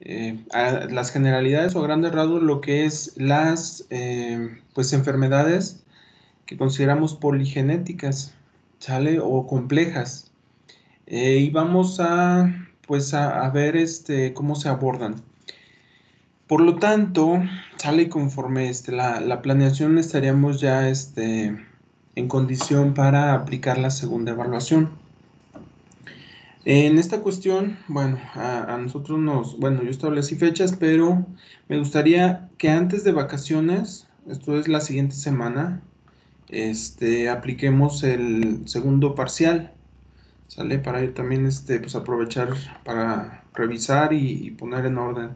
eh, a las generalidades o grandes rasgos lo que es las eh, pues enfermedades que consideramos poligenéticas, ¿sale? O complejas. Eh, y vamos a pues a, ver este, cómo se abordan. Por lo tanto, sale conforme este, la, la, planeación estaríamos ya este, en condición para aplicar la segunda evaluación. En esta cuestión, bueno, a, nosotros nos, bueno, yo establecí fechas, pero me gustaría que antes de vacaciones, esto es la siguiente semana, este, apliquemos el segundo parcial, ¿sale? Para yo también, este, pues aprovechar para revisar y, poner en orden.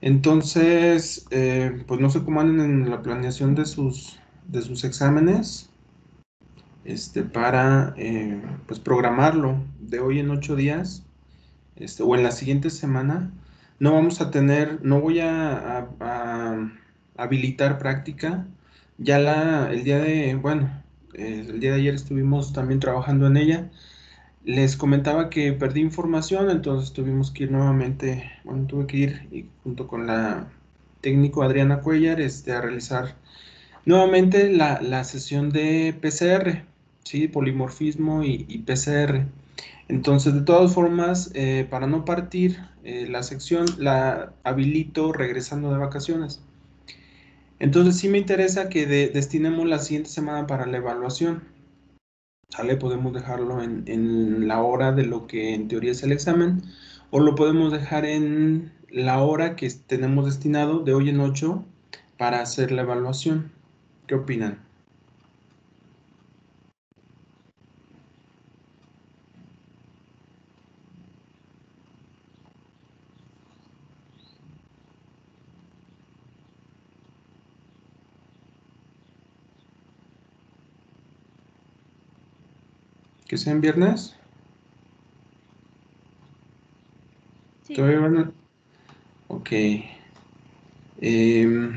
Entonces, eh, pues no sé cómo anden en la planeación de sus, de sus exámenes este, para eh, pues programarlo de hoy en ocho días este, o en la siguiente semana. No vamos a tener, no voy a, habilitar práctica. Ya la, el día de, bueno, el día de ayer estuvimos también trabajando en ella. Les comentaba que perdí información, entonces tuvimos que ir nuevamente, bueno, tuve que ir junto con la técnico Adriana Cuellar este, a realizar nuevamente la, la sesión de PCR ¿sí? Polimorfismo y, PCR. Entonces, de todas formas, eh, para no partir eh, la sección, la habilito regresando de vacaciones. Entonces, sí me interesa que destinemos la siguiente semana para la evaluación. ¿Sale? Podemos dejarlo en, en, la hora de lo que en teoría es el examen, o lo podemos dejar en la hora que tenemos destinado de hoy en 8 para hacer la evaluación. ¿Qué opinan? ¿Que sea en viernes? Sí. ¿Todavía van a... Ok. Eh...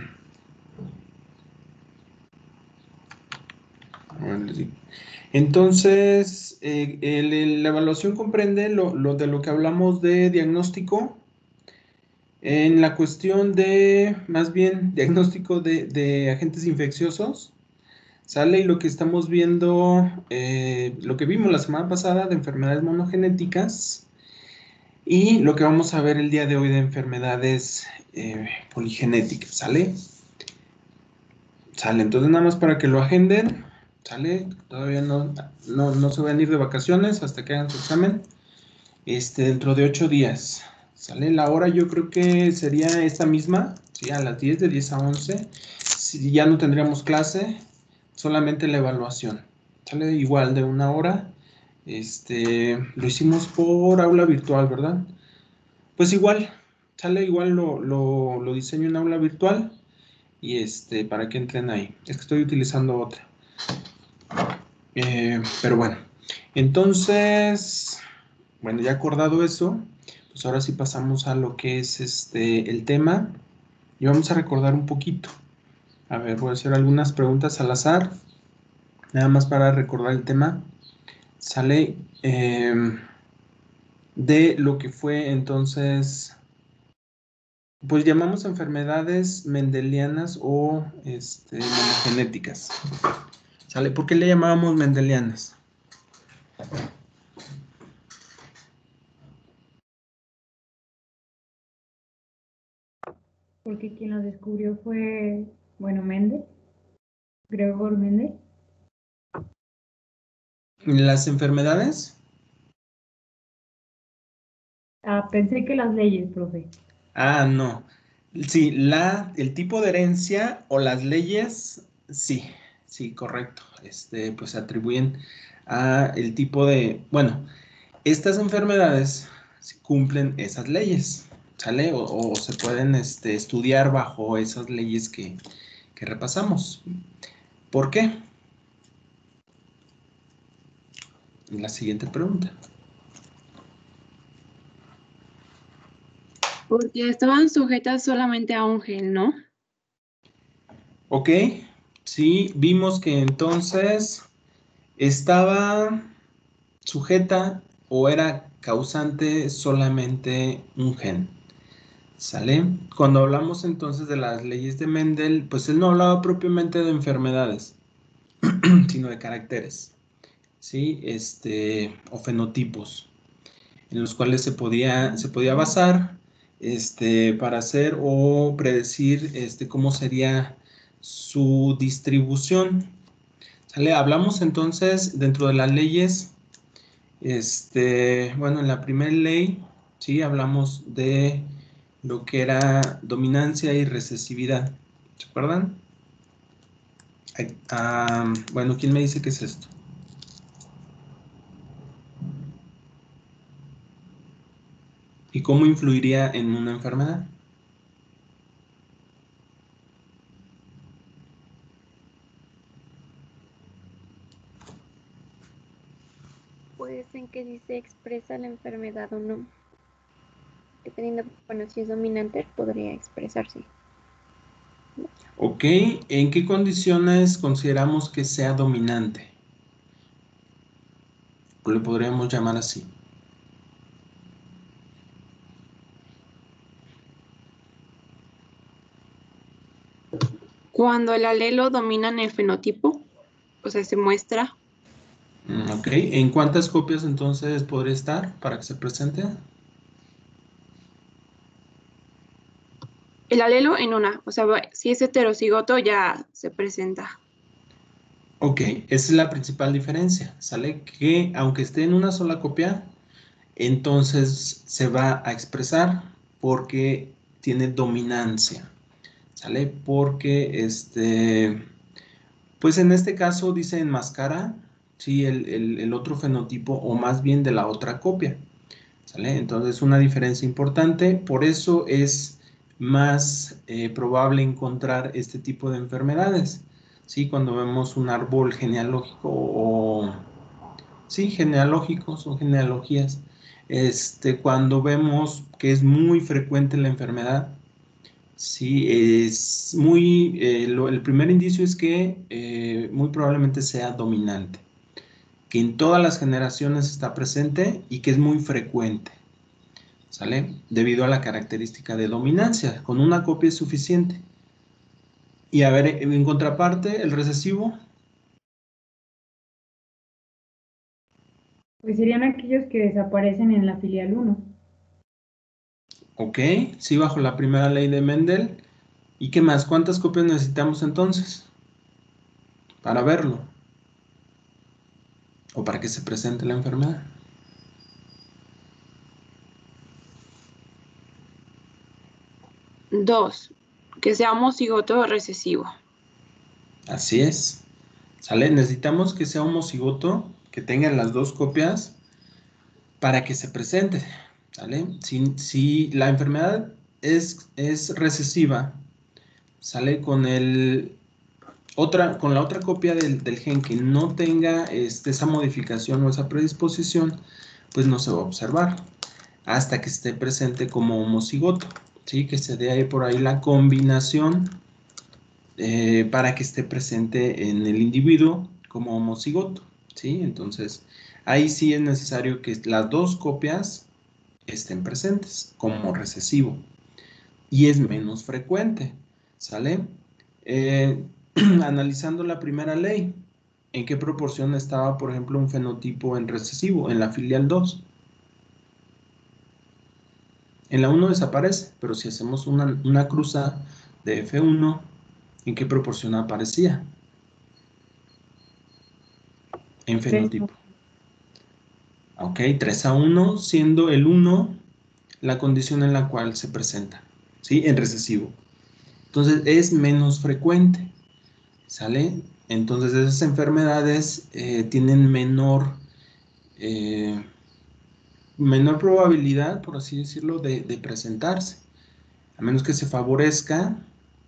Entonces, eh, el, la evaluación comprende lo, lo, de lo que hablamos de diagnóstico. En la cuestión de, más bien, diagnóstico de, de agentes infecciosos, Sale y lo que estamos viendo, eh, lo que vimos la semana pasada de enfermedades monogenéticas y lo que vamos a ver el día de hoy de enfermedades eh, poligenéticas, ¿sale? Sale, entonces nada más para que lo agenden, ¿sale? Todavía no, no, se van a ir de vacaciones hasta que hagan su examen, este, dentro de ocho días, ¿sale? La hora yo creo que sería esta misma, ¿sí? A las 10, de 10 a 11, si ya no tendríamos clase, solamente la evaluación. Sale igual de una hora. Este, lo hicimos por aula virtual, ¿verdad? Pues igual, sale igual lo, lo, diseño en aula virtual y este, para que entren ahí. Es que estoy utilizando otra. Eh, pero bueno, entonces, bueno, ya acordado eso, pues ahora sí pasamos a lo que es este, el tema y vamos a recordar un poquito. A ver, voy a hacer algunas preguntas al azar. Nada más para recordar el tema. Sale em, de lo que fue entonces, pues llamamos enfermedades mendelianas o este, genéticas. ¿Sale? ¿Por qué le llamábamos mendelianas? Porque quien lo descubrió fue bueno, Méndez. Gregor Méndez. ¿Las enfermedades? Ah, pensé que las leyes, profe. Ah, no. Sí, la, el tipo de herencia o las leyes, sí, sí, correcto. Este, pues se atribuyen a el tipo de, bueno, estas enfermedades cumplen esas leyes, ¿sale? O, se pueden este, estudiar bajo esas leyes que, que repasamos. ¿Por qué? La siguiente pregunta. Porque estaban sujetas solamente a un gen, ¿no? Ok, sí, vimos que entonces estaba sujeta o era causante solamente un gen. ¿Sale? Cuando hablamos entonces de las leyes de Mendel, pues él no hablaba propiamente de enfermedades, sino de caracteres, ¿sí? Este, o fenotipos, en los cuales se podía, se podía basar este, para hacer o predecir este, cómo sería su distribución. ¿Sale? Hablamos entonces dentro de las leyes, este, bueno, en la primera ley, sí, hablamos de lo que era dominancia y recesividad. ¿Se acuerdan? Ah, bueno, ¿quién me dice qué es esto? ¿Y cómo influiría en una enfermedad? Pues en que si se expresa la enfermedad o no dependiendo, bueno, si es dominante, podría expresarse. Ok, ¿en qué condiciones consideramos que sea dominante? O le podríamos llamar así. Cuando el alelo domina en el fenotipo, o sea, se muestra. Mm, ok, ¿en cuántas copias entonces podría estar para que se presente? El alelo en una, o sea, si es heterocigoto ya se presenta. Ok, esa es la principal diferencia, ¿sale? Que aunque esté en una sola copia, entonces se va a expresar porque tiene dominancia, ¿sale? Porque, este, pues en este caso dice enmascara, sí, el, el otro fenotipo o más bien de la otra copia, ¿sale? Entonces una diferencia importante, por eso es más eh, probable encontrar este tipo de enfermedades. ¿sí? Cuando vemos un árbol genealógico o... Sí, genealógicos o genealogías. Este, cuando vemos que es muy frecuente la enfermedad, sí, es muy... Eh, el primer indicio es que eh, muy probablemente sea dominante, que en todas las generaciones está presente y que es muy frecuente. ¿Sale? Debido a la característica de dominancia, con una copia es suficiente. Y a ver, en contraparte, el recesivo. Pues serían aquellos que desaparecen en la filial 1. Ok, sí, bajo la primera ley de Mendel. ¿Y qué más? ¿Cuántas copias necesitamos entonces? Para verlo. O para que se presente la enfermedad. Dos, que sea homocigoto recesivo. Así es. ¿Sale? Necesitamos que sea homocigoto, que tenga las dos copias para que se presente. ¿Sale? Si, la enfermedad es, es recesiva, sale con el otra, con la otra copia del, gen que no tenga este, esa modificación o esa predisposición, pues no se va a observar hasta que esté presente como homocigoto. Que se dé ahí por ahí la combinación eh, para que esté presente en el individuo como homocigoto, ¿sí? Entonces, ahí sí es necesario que las dos copias estén presentes como recesivo y es menos frecuente, ¿sale? Eh, analizando la primera ley, ¿en qué proporción estaba, por ejemplo, un fenotipo en recesivo, en la filial 2? En la 1 desaparece, pero si hacemos una, cruza de F1, ¿en qué proporción aparecía? En fenotipo. Ok, 3 a 1, siendo el 1 la condición en la cual se presenta, ¿sí? En recesivo. Entonces es menos frecuente, ¿sale? Entonces esas enfermedades eh, tienen menor eh, menor probabilidad, por así decirlo, de, presentarse, a menos que se favorezca,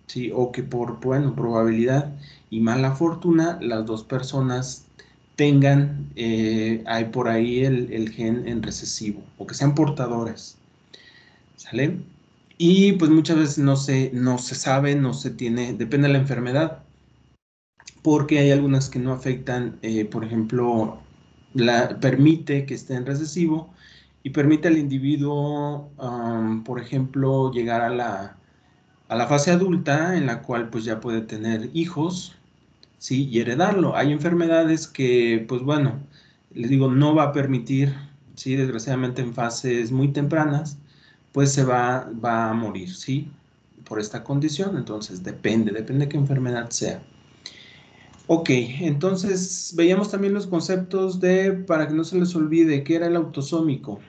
¿sí? o que por, bueno, probabilidad y mala fortuna, las dos personas tengan eh, hay por ahí el, gen en recesivo, o que sean portadores, ¿sale? Y pues muchas veces no se, no se sabe, no se tiene, depende de la enfermedad, porque hay algunas que no afectan, eh, por ejemplo, la, permite que esté en recesivo, y permite al individuo, por ejemplo, llegar a la, a la fase adulta en la cual pues ya puede tener hijos, ¿sí? Y heredarlo. Hay enfermedades que, pues bueno, les digo, no va a permitir, ¿sí? Desgraciadamente en fases muy tempranas, pues se va, va a morir, ¿sí? Por esta condición, entonces depende, depende de qué enfermedad sea. Ok, entonces veíamos también los conceptos de, para que no se les olvide, ¿qué era el autosómico?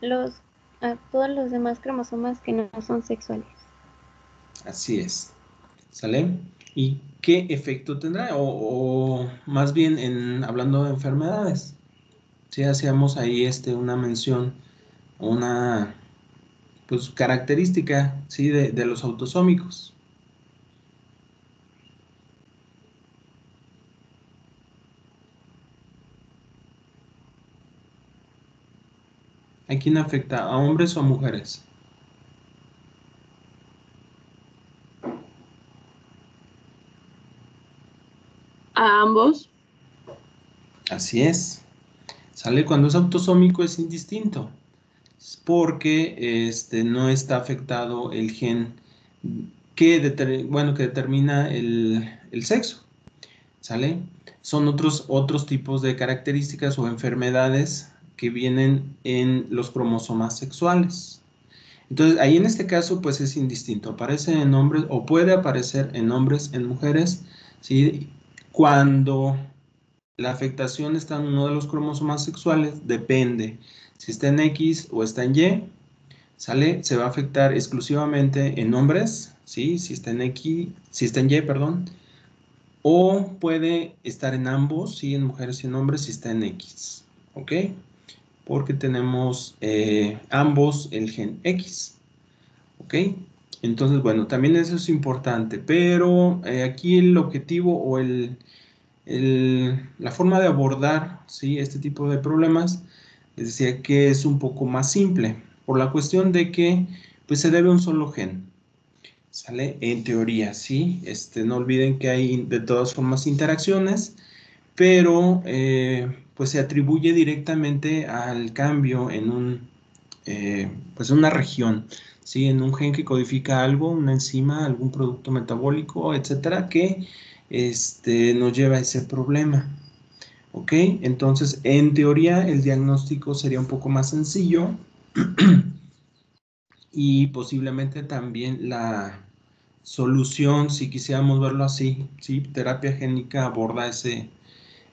Los, a todos los demás cromosomas que no son sexuales. Así es. ¿Sale? ¿Y qué efecto tendrá? O, más bien, en, hablando de enfermedades, si hacíamos ahí este, una mención, una pues, característica ¿sí? de, de los autosómicos. ¿A quién afecta? ¿A hombres o a mujeres? A ambos. Así es. Sale cuando es autosómico es indistinto. Porque este, no está afectado el gen que, bueno, que determina el, el sexo. ¿Sale? Son otros, otros tipos de características o enfermedades que vienen en los cromosomas sexuales. Entonces, ahí en este caso, pues es indistinto. Aparece en hombres o puede aparecer en hombres, en mujeres, ¿sí? Cuando la afectación está en uno de los cromosomas sexuales, depende si está en X o está en Y, ¿sale? Se va a afectar exclusivamente en hombres, ¿sí? Si está en X, si está en Y, perdón. O puede estar en ambos, ¿sí? En mujeres y en hombres si está en X, ¿ok? Porque tenemos eh, ambos el gen X. ¿Ok? Entonces, bueno, también eso es importante, pero eh, aquí el objetivo o el, la forma de abordar ¿sí? este tipo de problemas, les decía que es un poco más simple, por la cuestión de que pues, se debe un solo gen. ¿Sale? En teoría, ¿sí? Este, no olviden que hay de todas formas interacciones, pero eh, pues se atribuye directamente al cambio en un, eh, pues una región, ¿sí? en un gen que codifica algo, una enzima, algún producto metabólico, etcétera, que este, nos lleva a ese problema. ¿Ok? Entonces, en teoría, el diagnóstico sería un poco más sencillo y posiblemente también la solución, si quisiéramos verlo así, ¿sí? terapia génica aborda ese,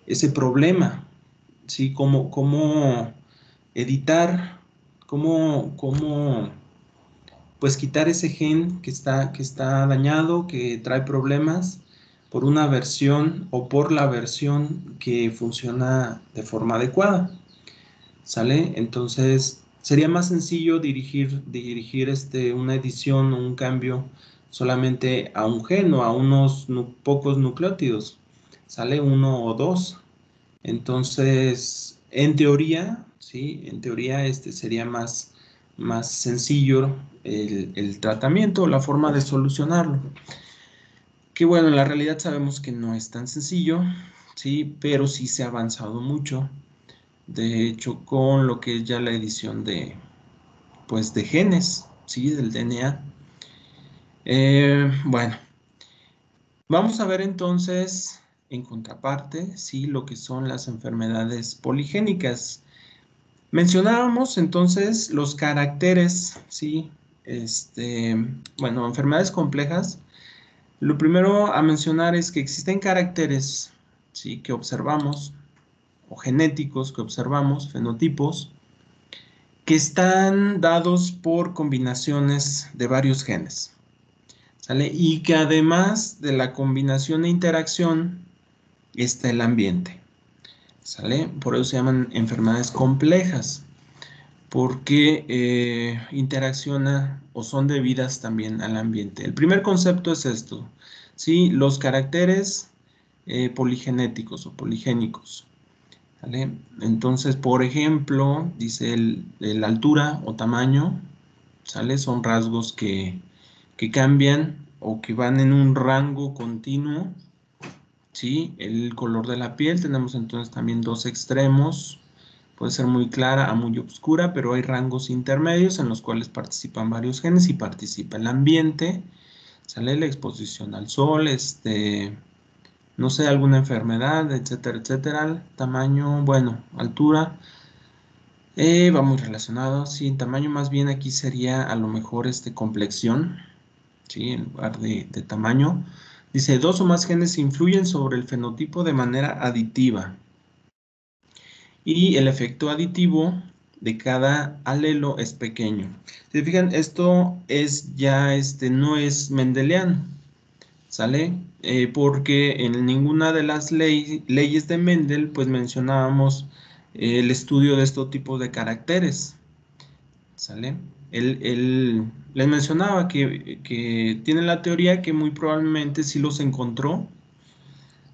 ese problema, ¿sí? Cómo, cómo editar, cómo, cómo, pues quitar ese gen que está, que está dañado, que trae problemas, por una versión o por la versión que funciona de forma adecuada. ¿Sale? Entonces, sería más sencillo dirigir, dirigir este, una edición o un cambio solamente a un gen o a unos pocos nucleótidos. Sale uno o dos. Entonces, en teoría, ¿sí? En teoría este sería más, más sencillo el, el tratamiento, la forma de solucionarlo. Que bueno, en la realidad sabemos que no es tan sencillo, ¿sí? Pero sí se ha avanzado mucho. De hecho, con lo que es ya la edición de, pues, de genes, ¿sí? Del DNA. Eh, bueno, vamos a ver entonces en contraparte, sí, lo que son las enfermedades poligénicas. Mencionábamos entonces los caracteres, sí, este, bueno, enfermedades complejas. Lo primero a mencionar es que existen caracteres, sí, que observamos, o genéticos que observamos, fenotipos, que están dados por combinaciones de varios genes. ¿Sale? Y que además de la combinación e interacción está el ambiente. ¿Sale? Por eso se llaman enfermedades complejas, porque eh, interacciona o son debidas también al ambiente. El primer concepto es esto, ¿sí? Los caracteres eh, poligenéticos o poligénicos. ¿Sale? Entonces, por ejemplo, dice la altura o tamaño, ¿sale? Son rasgos que, que cambian o que van en un rango continuo, ¿sí? El color de la piel, tenemos entonces también dos extremos, puede ser muy clara a muy oscura, pero hay rangos intermedios en los cuales participan varios genes y participa el ambiente, sale la exposición al sol, este, no sé, alguna enfermedad, etcétera, etcétera, tamaño, bueno, altura, eh, va muy relacionado, sí, tamaño más bien aquí sería a lo mejor este complexión, ¿sí? En lugar de tamaño. Dice, dos o más genes influyen sobre el fenotipo de manera aditiva. Y el efecto aditivo de cada alelo es pequeño. Si fijan, esto es ya, este, no es mendeliano, ¿sale? Eh, porque en ninguna de las leyes de Mendel, pues mencionábamos el estudio de estos tipos de caracteres, ¿sale? Él, les mencionaba que, tiene la teoría que muy probablemente sí los encontró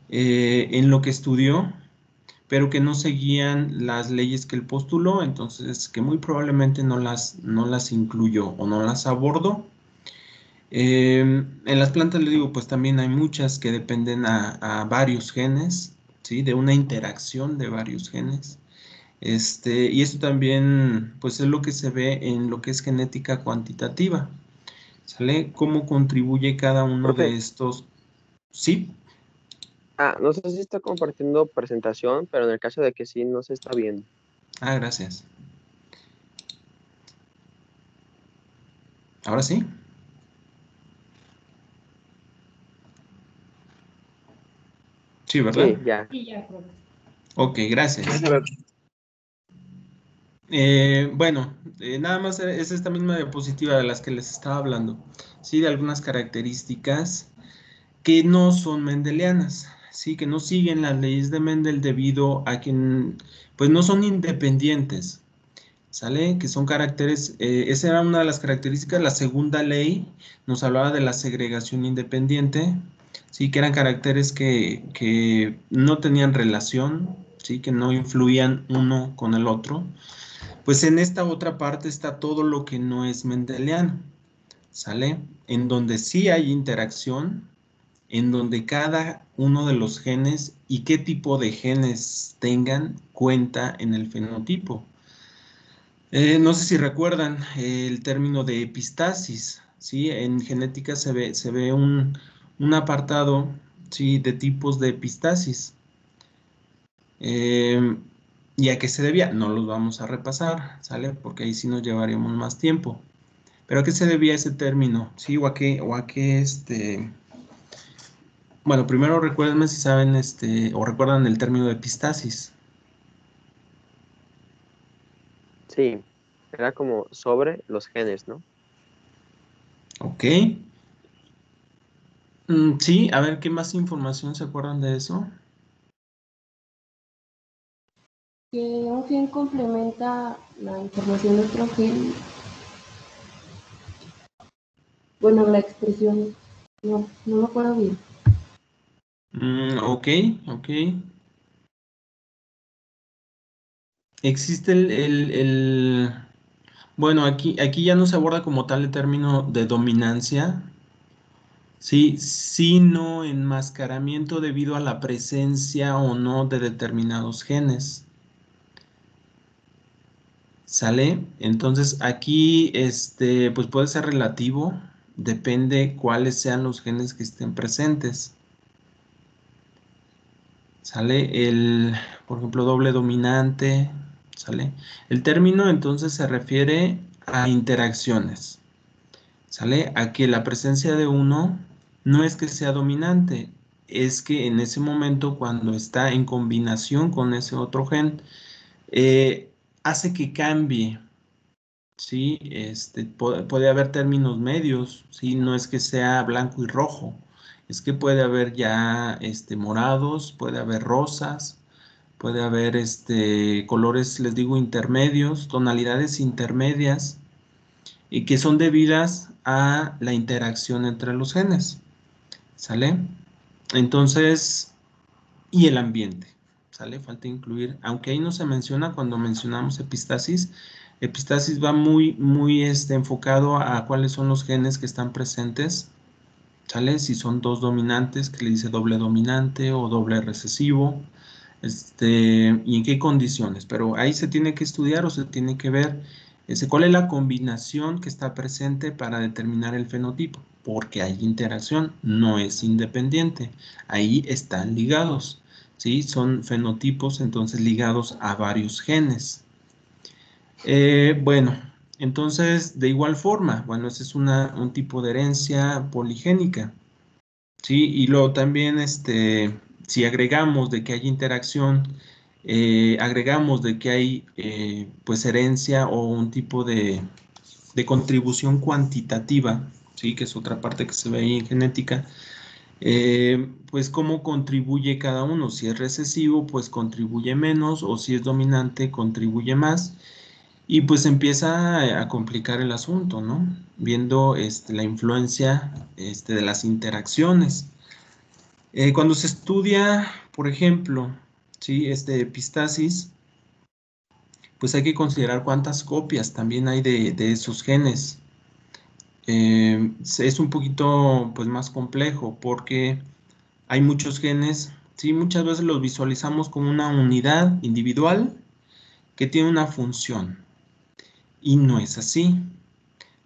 eh, en lo que estudió, pero que no seguían las leyes que él postuló, entonces que muy probablemente no las, no las incluyó o no las abordó. Eh, en las plantas le digo, pues también hay muchas que dependen a, varios genes, ¿sí? De una interacción de varios genes. Este, y esto también, pues es lo que se ve en lo que es genética cuantitativa. ¿Sale? ¿Cómo contribuye cada uno de estos? Sí. Ah, no sé si está compartiendo presentación, pero en el caso de que sí, no se está viendo. Ah, gracias. ¿Ahora sí? Sí, ¿verdad? Sí, ya. Ok, gracias. Eh, bueno, eh, nada más es esta misma diapositiva de las que les estaba hablando, ¿sí? De algunas características que no son mendelianas, ¿sí? Que no siguen las leyes de Mendel debido a que, pues no son independientes, ¿sale? Que son caracteres, eh, esa era una de las características, la segunda ley nos hablaba de la segregación independiente, ¿sí? Que eran caracteres que, que no tenían relación, ¿sí? Que no influían uno con el otro, pues en esta otra parte está todo lo que no es mendeliano, ¿sale? En donde sí hay interacción, en donde cada uno de los genes y qué tipo de genes tengan cuenta en el fenotipo. Eh, no sé si recuerdan el término de epistasis, ¿sí? En genética se ve, se ve un, apartado, ¿sí? De tipos de epistasis. Eh, ¿Y a qué se debía? No los vamos a repasar, ¿sale? Porque ahí sí nos llevaríamos más tiempo. ¿Pero a qué se debía ese término? ¿Sí? ¿O a qué, o a qué este... Bueno, primero recuérdenme si saben este, o recuerdan el término de epistasis. Sí, era como sobre los genes, ¿no? Ok. Mm, sí, a ver, ¿qué más información se acuerdan de eso? Que un gen complementa la información de otro gen. Bueno, la expresión, no, no me acuerdo bien. Mm, ok, ok. Existe el, el, bueno, aquí, aquí ya no se aborda como tal el término de dominancia, sí, sino enmascaramiento debido a la presencia o no de determinados genes. ¿Sale? Entonces aquí este, pues puede ser relativo, depende cuáles sean los genes que estén presentes. ¿Sale? El, por ejemplo, doble dominante, ¿sale? El término entonces se refiere a interacciones, ¿sale? A que la presencia de uno no es que sea dominante, es que en ese momento cuando está en combinación con ese otro gen, eh, hace que cambie, ¿sí? Este, puede, haber términos medios, ¿sí? No es que sea blanco y rojo, es que puede haber ya este, morados, puede haber rosas, puede haber este, colores, les digo, intermedios, tonalidades intermedias, y que son debidas a la interacción entre los genes, ¿sale? Entonces, y el ambiente. Falta incluir, aunque ahí no se menciona cuando mencionamos epistasis, Epistasis va muy, muy este, enfocado a cuáles son los genes que están presentes, ¿sale? Si son dos dominantes, que le dice doble dominante o doble recesivo, este, y en qué condiciones. Pero ahí se tiene que estudiar o se tiene que ver ese, cuál es la combinación que está presente para determinar el fenotipo, porque hay interacción, no es independiente, ahí están ligados, ¿sí? Son fenotipos entonces ligados a varios genes. Eh, bueno, entonces de igual forma, bueno, ese es un tipo de herencia poligénica, ¿sí? Y luego también, este, si agregamos de que hay interacción, eh, agregamos de que hay eh, pues herencia o un tipo de, de, contribución cuantitativa, ¿sí? que es otra parte que se ve ahí en genética, eh, pues cómo contribuye cada uno. Si es recesivo, pues contribuye menos, o si es dominante, contribuye más. Y pues empieza a complicar el asunto, ¿no? Viendo este, la influencia este, de las interacciones. Eh, cuando se estudia, por ejemplo, ¿sí? este epistasis, pues hay que considerar cuántas copias también hay de, esos genes. Eh, es un poquito pues, más complejo porque hay muchos genes, ¿sí? muchas veces los visualizamos como una unidad individual que tiene una función y no es así.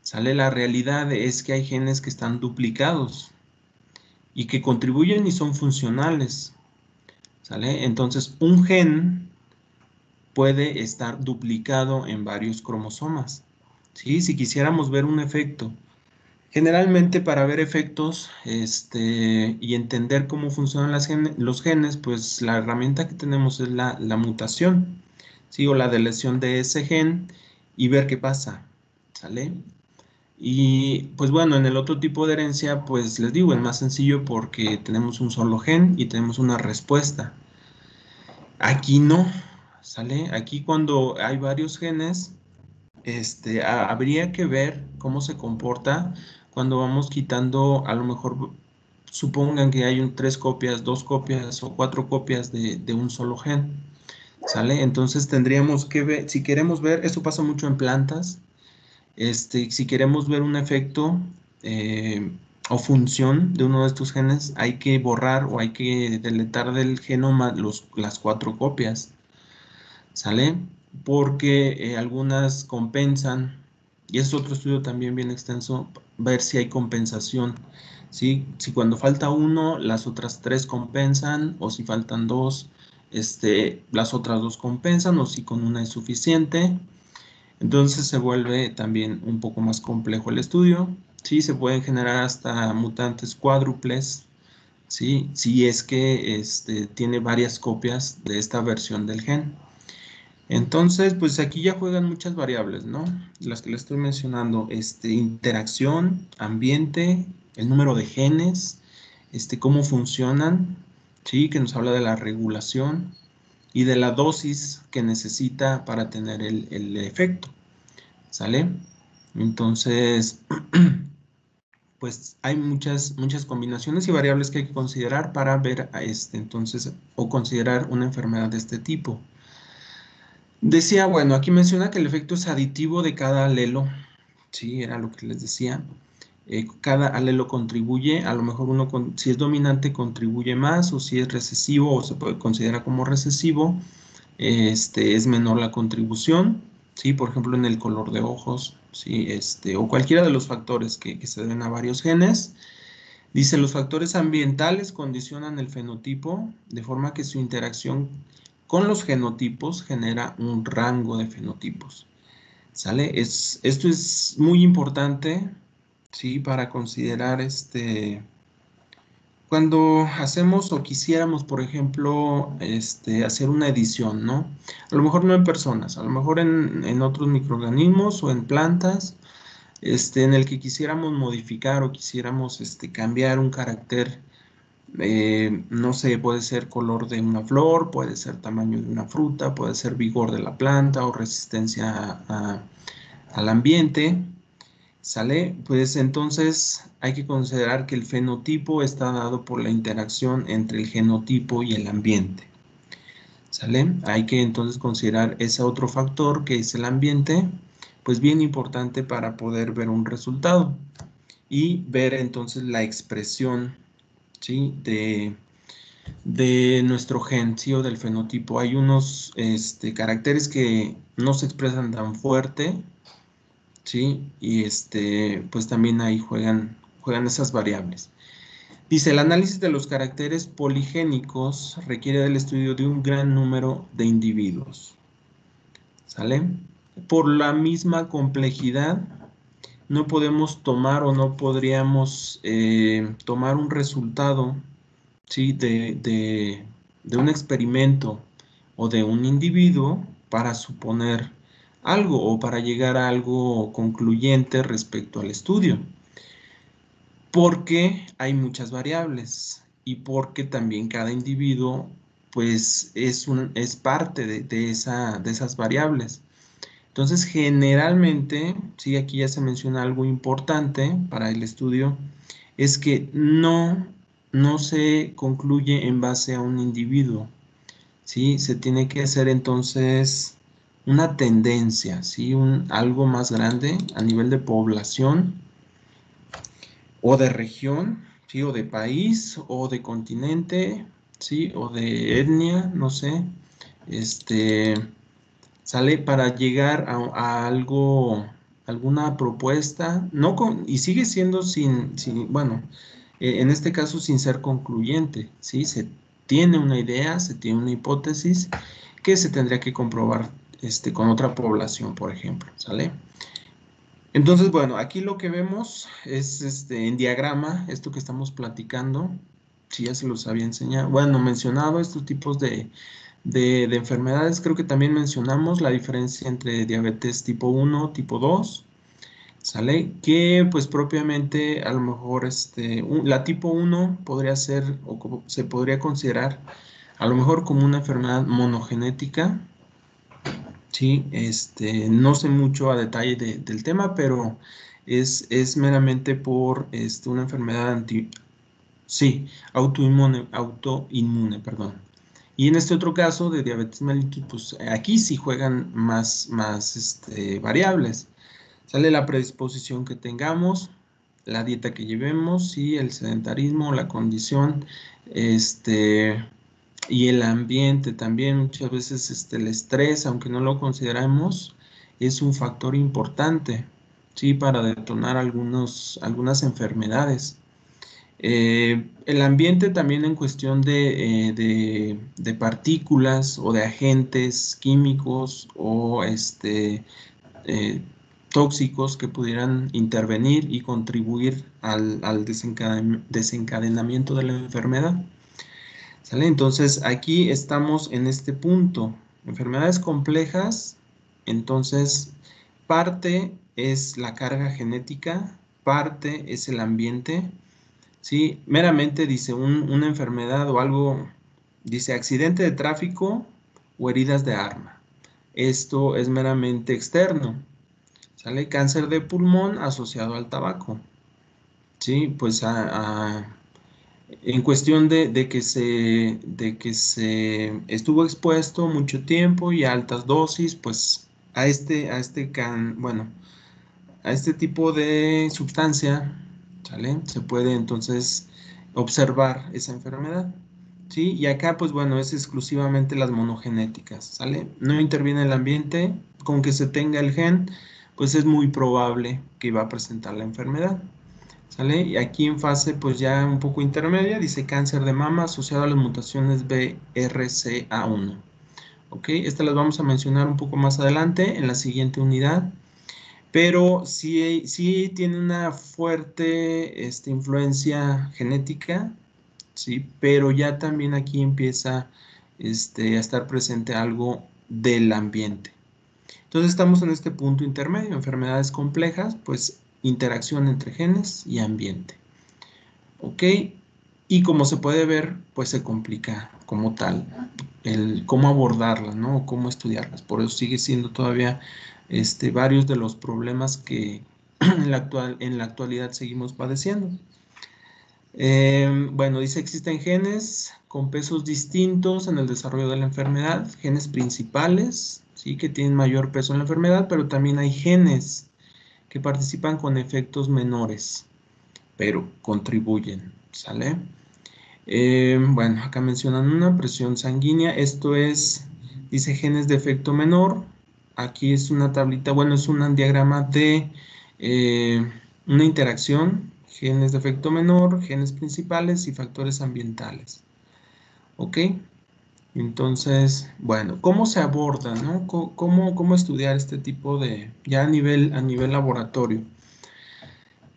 Sale la realidad es que hay genes que están duplicados y que contribuyen y son funcionales. ¿Sale? Entonces, un gen puede estar duplicado en varios cromosomas. ¿sí? Si quisiéramos ver un efecto, generalmente para ver efectos este, y entender cómo funcionan los genes, pues la herramienta que tenemos es la, la mutación, ¿sí? o la deleción de ese gen y ver qué pasa. ¿Sale? Y pues bueno, en el otro tipo de herencia, pues les digo, es más sencillo porque tenemos un solo gen y tenemos una respuesta. Aquí no, ¿sale? Aquí cuando hay varios genes, este, habría que ver cómo se comporta cuando vamos quitando, a lo mejor supongan que hay tres copias, dos copias o cuatro copias de, un solo gen, ¿sale? Entonces tendríamos que ver, si queremos ver, esto pasa mucho en plantas, este, si queremos ver un efecto eh, o función de uno de estos genes, hay que borrar o hay que deletar del genoma las cuatro copias. ¿Sale? Porque eh, algunas compensan, y es otro estudio también bien extenso, ver si hay compensación. Si cuando falta uno, las otras tres compensan, o si faltan dos, este, las otras dos compensan, o si con una es suficiente. Entonces se vuelve también un poco más complejo el estudio. Sí, se pueden generar hasta mutantes cuádruples, ¿sí? si es que este, tiene varias copias de esta versión del gen. Entonces, pues aquí ya juegan muchas variables, ¿no? Las que les estoy mencionando, este, interacción, ambiente, el número de genes, este, cómo funcionan, ¿sí? Que nos habla de la regulación, y de la dosis que necesita para tener el, efecto. ¿Sale? Entonces, pues hay muchas, muchas combinaciones y variables que hay que considerar para ver a este, entonces, o considerar una enfermedad de este tipo. Decía, bueno, aquí menciona que el efecto es aditivo de cada alelo, sí, era lo que les decía. Eh, cada alelo contribuye, a lo mejor uno, si es dominante, contribuye más, o si es recesivo, o se puede considerar como recesivo, este, es menor la contribución, ¿sí? Por ejemplo, en el color de ojos, ¿sí? Este, o cualquiera de los factores que, que se deben a varios genes. Dice, los factores ambientales condicionan el fenotipo de forma que su interacción con los genotipos genera un rango de fenotipos. ¿Sale? Es, esto es muy importante ¿sí? Para considerar este, cuando hacemos o quisiéramos, por ejemplo, este, hacer una edición, ¿no? A lo mejor no en personas, a lo mejor en, otros microorganismos o en plantas, este, en el que quisiéramos modificar o quisiéramos este, cambiar un carácter, eh, no sé, puede ser color de una flor, puede ser tamaño de una fruta, puede ser vigor de la planta o resistencia al ambiente, ¿Sale? Pues entonces hay que considerar que el fenotipo está dado por la interacción entre el genotipo y el ambiente. ¿Sale? Hay que entonces considerar ese otro factor que es el ambiente pues bien importante para poder ver un resultado y ver entonces la expresión ¿sí? de, de nuestro gen o del fenotipo. Hay unos este, caracteres que no se expresan tan fuerte, ¿sí? y este, pues también ahí juegan, juegan esas variables. Dice, el análisis de los caracteres poligénicos requiere del estudio de un gran número de individuos. ¿Sale? Por la misma complejidad, no podemos tomar o no podríamos eh, tomar un resultado ¿sí? de, de un experimento o de un individuo para suponer algo o para llegar a algo concluyente respecto al estudio porque hay muchas variables y porque también cada individuo pues es, un, es parte de, esa, de esas variables. Entonces, generalmente, sí, aquí ya se menciona algo importante para el estudio, es que no, no se concluye en base a un individuo, ¿sí? Se tiene que hacer entonces una tendencia, ¿sí? Un, algo más grande a nivel de población o de región, ¿sí? o de país, o de continente, ¿sí? o de etnia, no sé, este, sale para llegar a, algo, alguna propuesta, no con, y sigue siendo sin, sin bueno, eh, en este caso sin ser concluyente, ¿sí? Se tiene una idea, se tiene una hipótesis que se tendría que comprobar este, con otra población, por ejemplo, ¿sale? Entonces, bueno, aquí lo que vemos es este, en diagrama, esto que estamos platicando, si ya se los había enseñado, bueno, mencionado estos tipos de, enfermedades, creo que también mencionamos la diferencia entre diabetes tipo 1, tipo 2, ¿sale? Que pues propiamente a lo mejor este, la tipo 1 podría ser o se podría considerar a lo mejor como una enfermedad monogenética, Sí, este, no sé mucho a detalle del tema, pero es, es meramente por este, una enfermedad anti, sí, autoinmune, autoinmune, perdón. Y en este otro caso de diabetes mellitus, pues aquí sí juegan más, más este, variables. Sale la predisposición que tengamos, la dieta que llevemos, y el sedentarismo, la condición, este, y el ambiente también, muchas veces este, el estrés, aunque no lo consideramos, es un factor importante, ¿sí? Para detonar algunos, algunas enfermedades. Eh, el ambiente también en cuestión de, eh, de, partículas o de agentes químicos o este, eh, tóxicos que pudieran intervenir y contribuir al, al desencadenamiento de la enfermedad. Entonces aquí estamos en este punto. Enfermedades complejas, entonces parte es la carga genética, parte es el ambiente, ¿sí? Meramente dice una enfermedad o algo, dice accidente de tráfico o heridas de arma. Esto es meramente externo. Sale cáncer de pulmón asociado al tabaco. Sí, pues a en cuestión de, que se, de que se estuvo expuesto mucho tiempo y a altas dosis, pues a este, a este can, bueno, a este tipo de sustancia, ¿sale? Se puede entonces observar esa enfermedad. ¿Sí? Y acá, pues bueno, es exclusivamente las monogenéticas, ¿sale? No interviene el ambiente, con que se tenga el gen, pues es muy probable que va a presentar la enfermedad. ¿Sale? Y aquí en fase pues ya un poco intermedia dice cáncer de mama asociado a las mutaciones BRCA1. ¿Ok? Estas las vamos a mencionar un poco más adelante en la siguiente unidad. Pero sí, sí tiene una fuerte este, influencia genética, ¿sí? Pero ya también aquí empieza este, a estar presente algo del ambiente. Entonces estamos en este punto intermedio, enfermedades complejas, pues interacción entre genes y ambiente. ¿Ok? Y como se puede ver, pues se complica como tal el cómo abordarlas, ¿no? cómo estudiarlas. Por eso sigue siendo todavía este, varios de los problemas que en la, actualidad seguimos padeciendo. Em, bueno, dice existen genes con pesos distintos en el desarrollo de la enfermedad, genes principales ¿sí? que tienen mayor peso en la enfermedad, pero también hay genes que participan con efectos menores, pero contribuyen, ¿sale? Eh, bueno, acá mencionan una presión sanguínea, esto es, dice genes de efecto menor, aquí es una tablita, bueno, es un diagrama de eh, una interacción, genes de efecto menor, genes principales y factores ambientales. ¿Ok? Entonces, bueno, ¿cómo se aborda, no? ¿Cómo, cómo estudiar este tipo de, ya a nivel, a nivel laboratorio?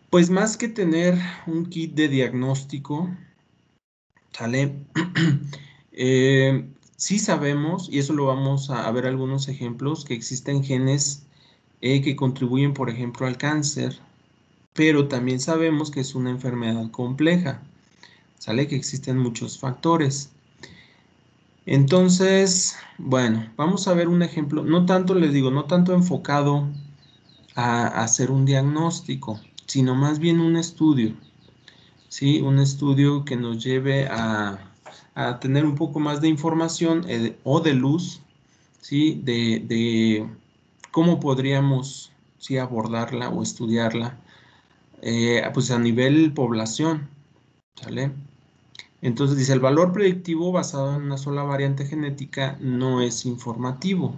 Pues más que tener un kit de diagnóstico, ¿sale? eh, sí sabemos, y eso lo vamos a, ver algunos ejemplos, que existen genes eh, que contribuyen, por ejemplo, al cáncer, pero también sabemos que es una enfermedad compleja, ¿sale? Que existen muchos factores. Entonces, bueno, vamos a ver un ejemplo, no tanto, les digo, no tanto enfocado a, hacer un diagnóstico, sino más bien un estudio, ¿sí? Un estudio que nos lleve a, tener un poco más de información eh, o de luz, ¿sí? De, cómo podríamos, ¿sí? Abordarla o estudiarla, eh, pues a nivel población, ¿sale? Entonces dice, el valor predictivo basado en una sola variante genética no es informativo.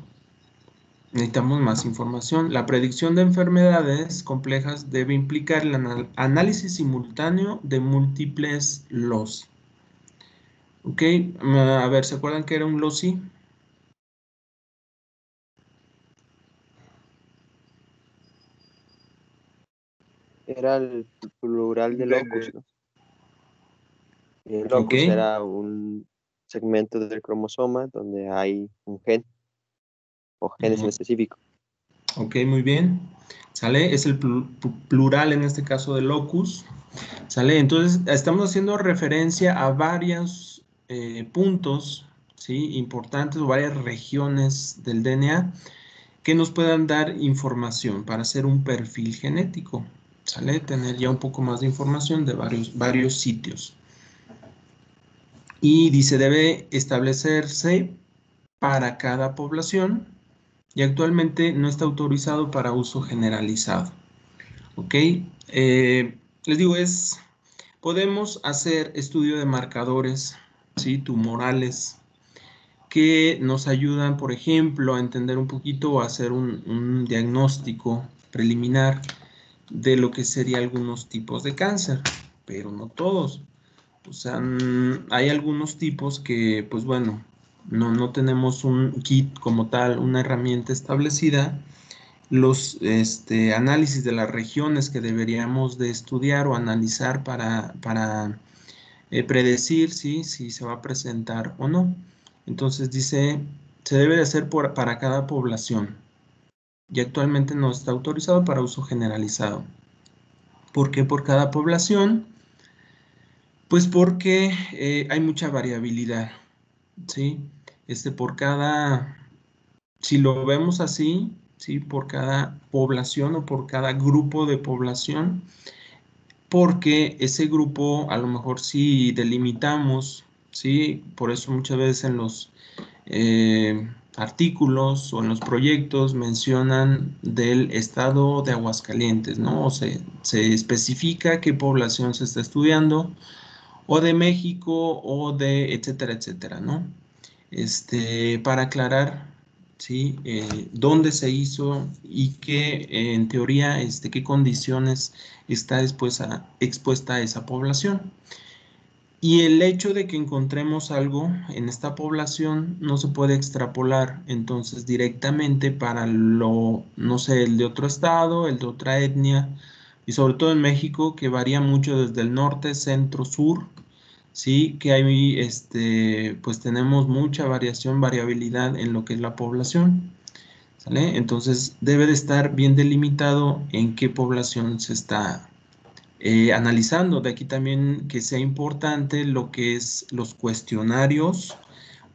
Necesitamos más información. La predicción de enfermedades complejas debe implicar el análisis simultáneo de múltiples los. Ok, a ver, ¿se acuerdan que era un LOSI? Era el plural de locus, ¿no? El locus era un segmento del cromosoma donde hay un gen o genes en específico. Ok, muy bien. ¿Sale? Es el plural en este caso de locus. ¿Sale? Entonces, estamos haciendo referencia a varios eh, puntos. Importantes o varias regiones del DNA que nos puedan dar información para hacer un perfil genético. Tener ya un poco más de información de varios, varios sitios y dice debe establecerse para cada población y actualmente no está autorizado para uso generalizado. ¿Ok? Eh, les digo, es, podemos hacer estudio de marcadores, ¿sí? Tumorales, que nos ayudan, por ejemplo, a entender un poquito o a hacer un, un diagnóstico preliminar de lo que serían algunos tipos de cáncer, pero no todos. Sea, hay algunos tipos que, pues bueno, no, no tenemos un kit como tal, una herramienta establecida. Los este, análisis de las regiones que deberíamos de estudiar o analizar para, para eh, predecir si se va a presentar o no. Entonces dice, se debe de hacer por, para cada población y actualmente no está autorizado para uso generalizado. Porque por cada población pues porque eh, hay mucha variabilidad, ¿sí? Este, por cada, si lo vemos así, ¿sí? Por cada población o por cada grupo de población, porque ese grupo a lo mejor sí delimitamos, ¿sí? Por eso muchas veces en los eh, artículos o en los proyectos mencionan del estado de Aguascalientes, ¿no? O se, se especifica qué población se está estudiando, o de México o de etcétera, etcétera, ¿no? Este, para aclarar, ¿sí? Eh, dónde se hizo y qué, en teoría, este, qué condiciones está expuesta, expuesta a esa población. Y el hecho de que encontremos algo en esta población no se puede extrapolar entonces directamente para lo, no sé, el de otro estado, el de otra etnia, y sobre todo en México, que varía mucho desde el norte, centro, sur, sí que hay, este, pues tenemos mucha variación, variabilidad en lo que es la población. ¿sale? Entonces debe de estar bien delimitado en qué población se está eh, analizando. De aquí también que sea importante lo que es los cuestionarios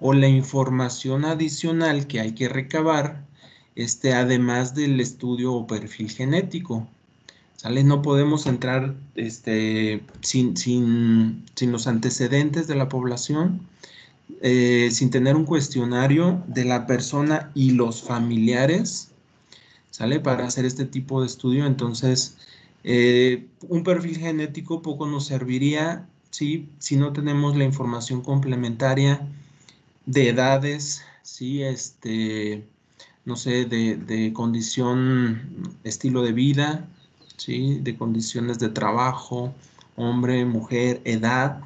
o la información adicional que hay que recabar, este, además del estudio o perfil genético. No podemos entrar este, sin, sin, los antecedentes de la población. eh, sin tener un cuestionario de la persona y los familiares, ¿sale? Para hacer este tipo de estudio. Entonces, eh, un perfil genético poco nos serviría, ¿sí? Si no tenemos la información complementaria de edades, ¿sí? Este, no sé, de, de condición, estilo de vida, ¿sí? De condiciones de trabajo, hombre, mujer, edad,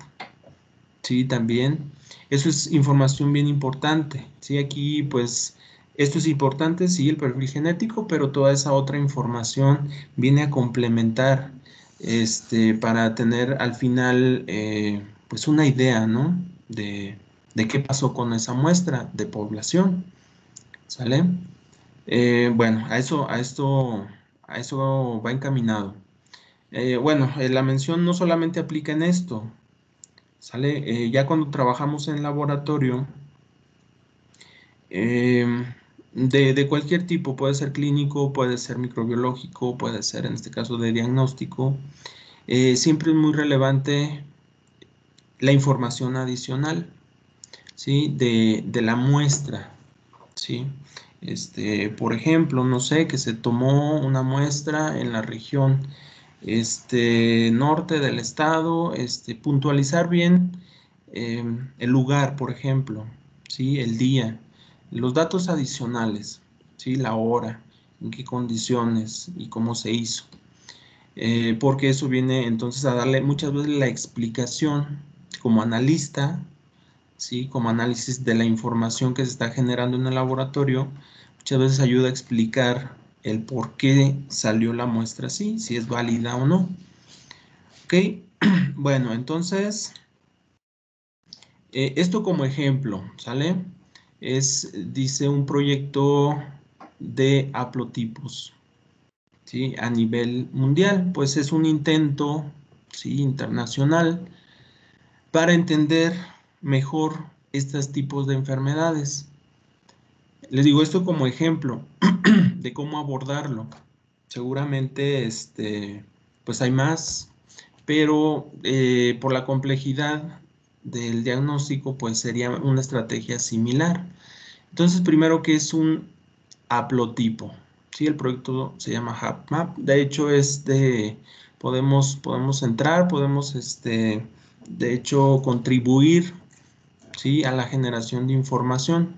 ¿sí? También. Eso es información bien importante, ¿sí? Aquí, pues, esto es importante, sí, el perfil genético, pero toda esa otra información viene a complementar, este, para tener al final, eh, pues, una idea, ¿no? De, de, qué pasó con esa muestra de población, ¿sale? Eh, bueno, a eso, a esto, a eso va encaminado. Eh, bueno, eh, la mención no solamente aplica en esto, ¿sale? Eh, ya cuando trabajamos en laboratorio, em, de, cualquier tipo, puede ser clínico, puede ser microbiológico, puede ser en este caso de diagnóstico, siempre es muy relevante la información adicional, ¿sí? De, de la muestra, ¿sí? Este, por ejemplo, no sé, que se tomó una muestra en la región este, norte del estado, este, puntualizar bien em, el lugar, por ejemplo, ¿sí? el día, los datos adicionales, ¿sí? la hora, en qué condiciones y cómo se hizo. Eh, porque eso viene entonces a darle muchas veces la explicación como analista, ¿sí? como análisis de la información que se está generando en el laboratorio, muchas veces ayuda a explicar el por qué salió la muestra así, si es válida o no. Ok, bueno, entonces, eh, esto como ejemplo, ¿sale? Es, dice, un proyecto de haplotipos, ¿sí? A nivel mundial, pues es un intento, ¿sí? Internacional para entender mejor estos tipos de enfermedades. Les digo esto como ejemplo de cómo abordarlo. Seguramente, este, pues hay más, pero eh, por la complejidad del diagnóstico, pues sería una estrategia similar. Entonces, primero, que es un haplotipo? Sí, el proyecto se llama HapMap. De hecho, es de, podemos, podemos entrar, podemos, este, de hecho, contribuir, ¿sí? A la generación de información.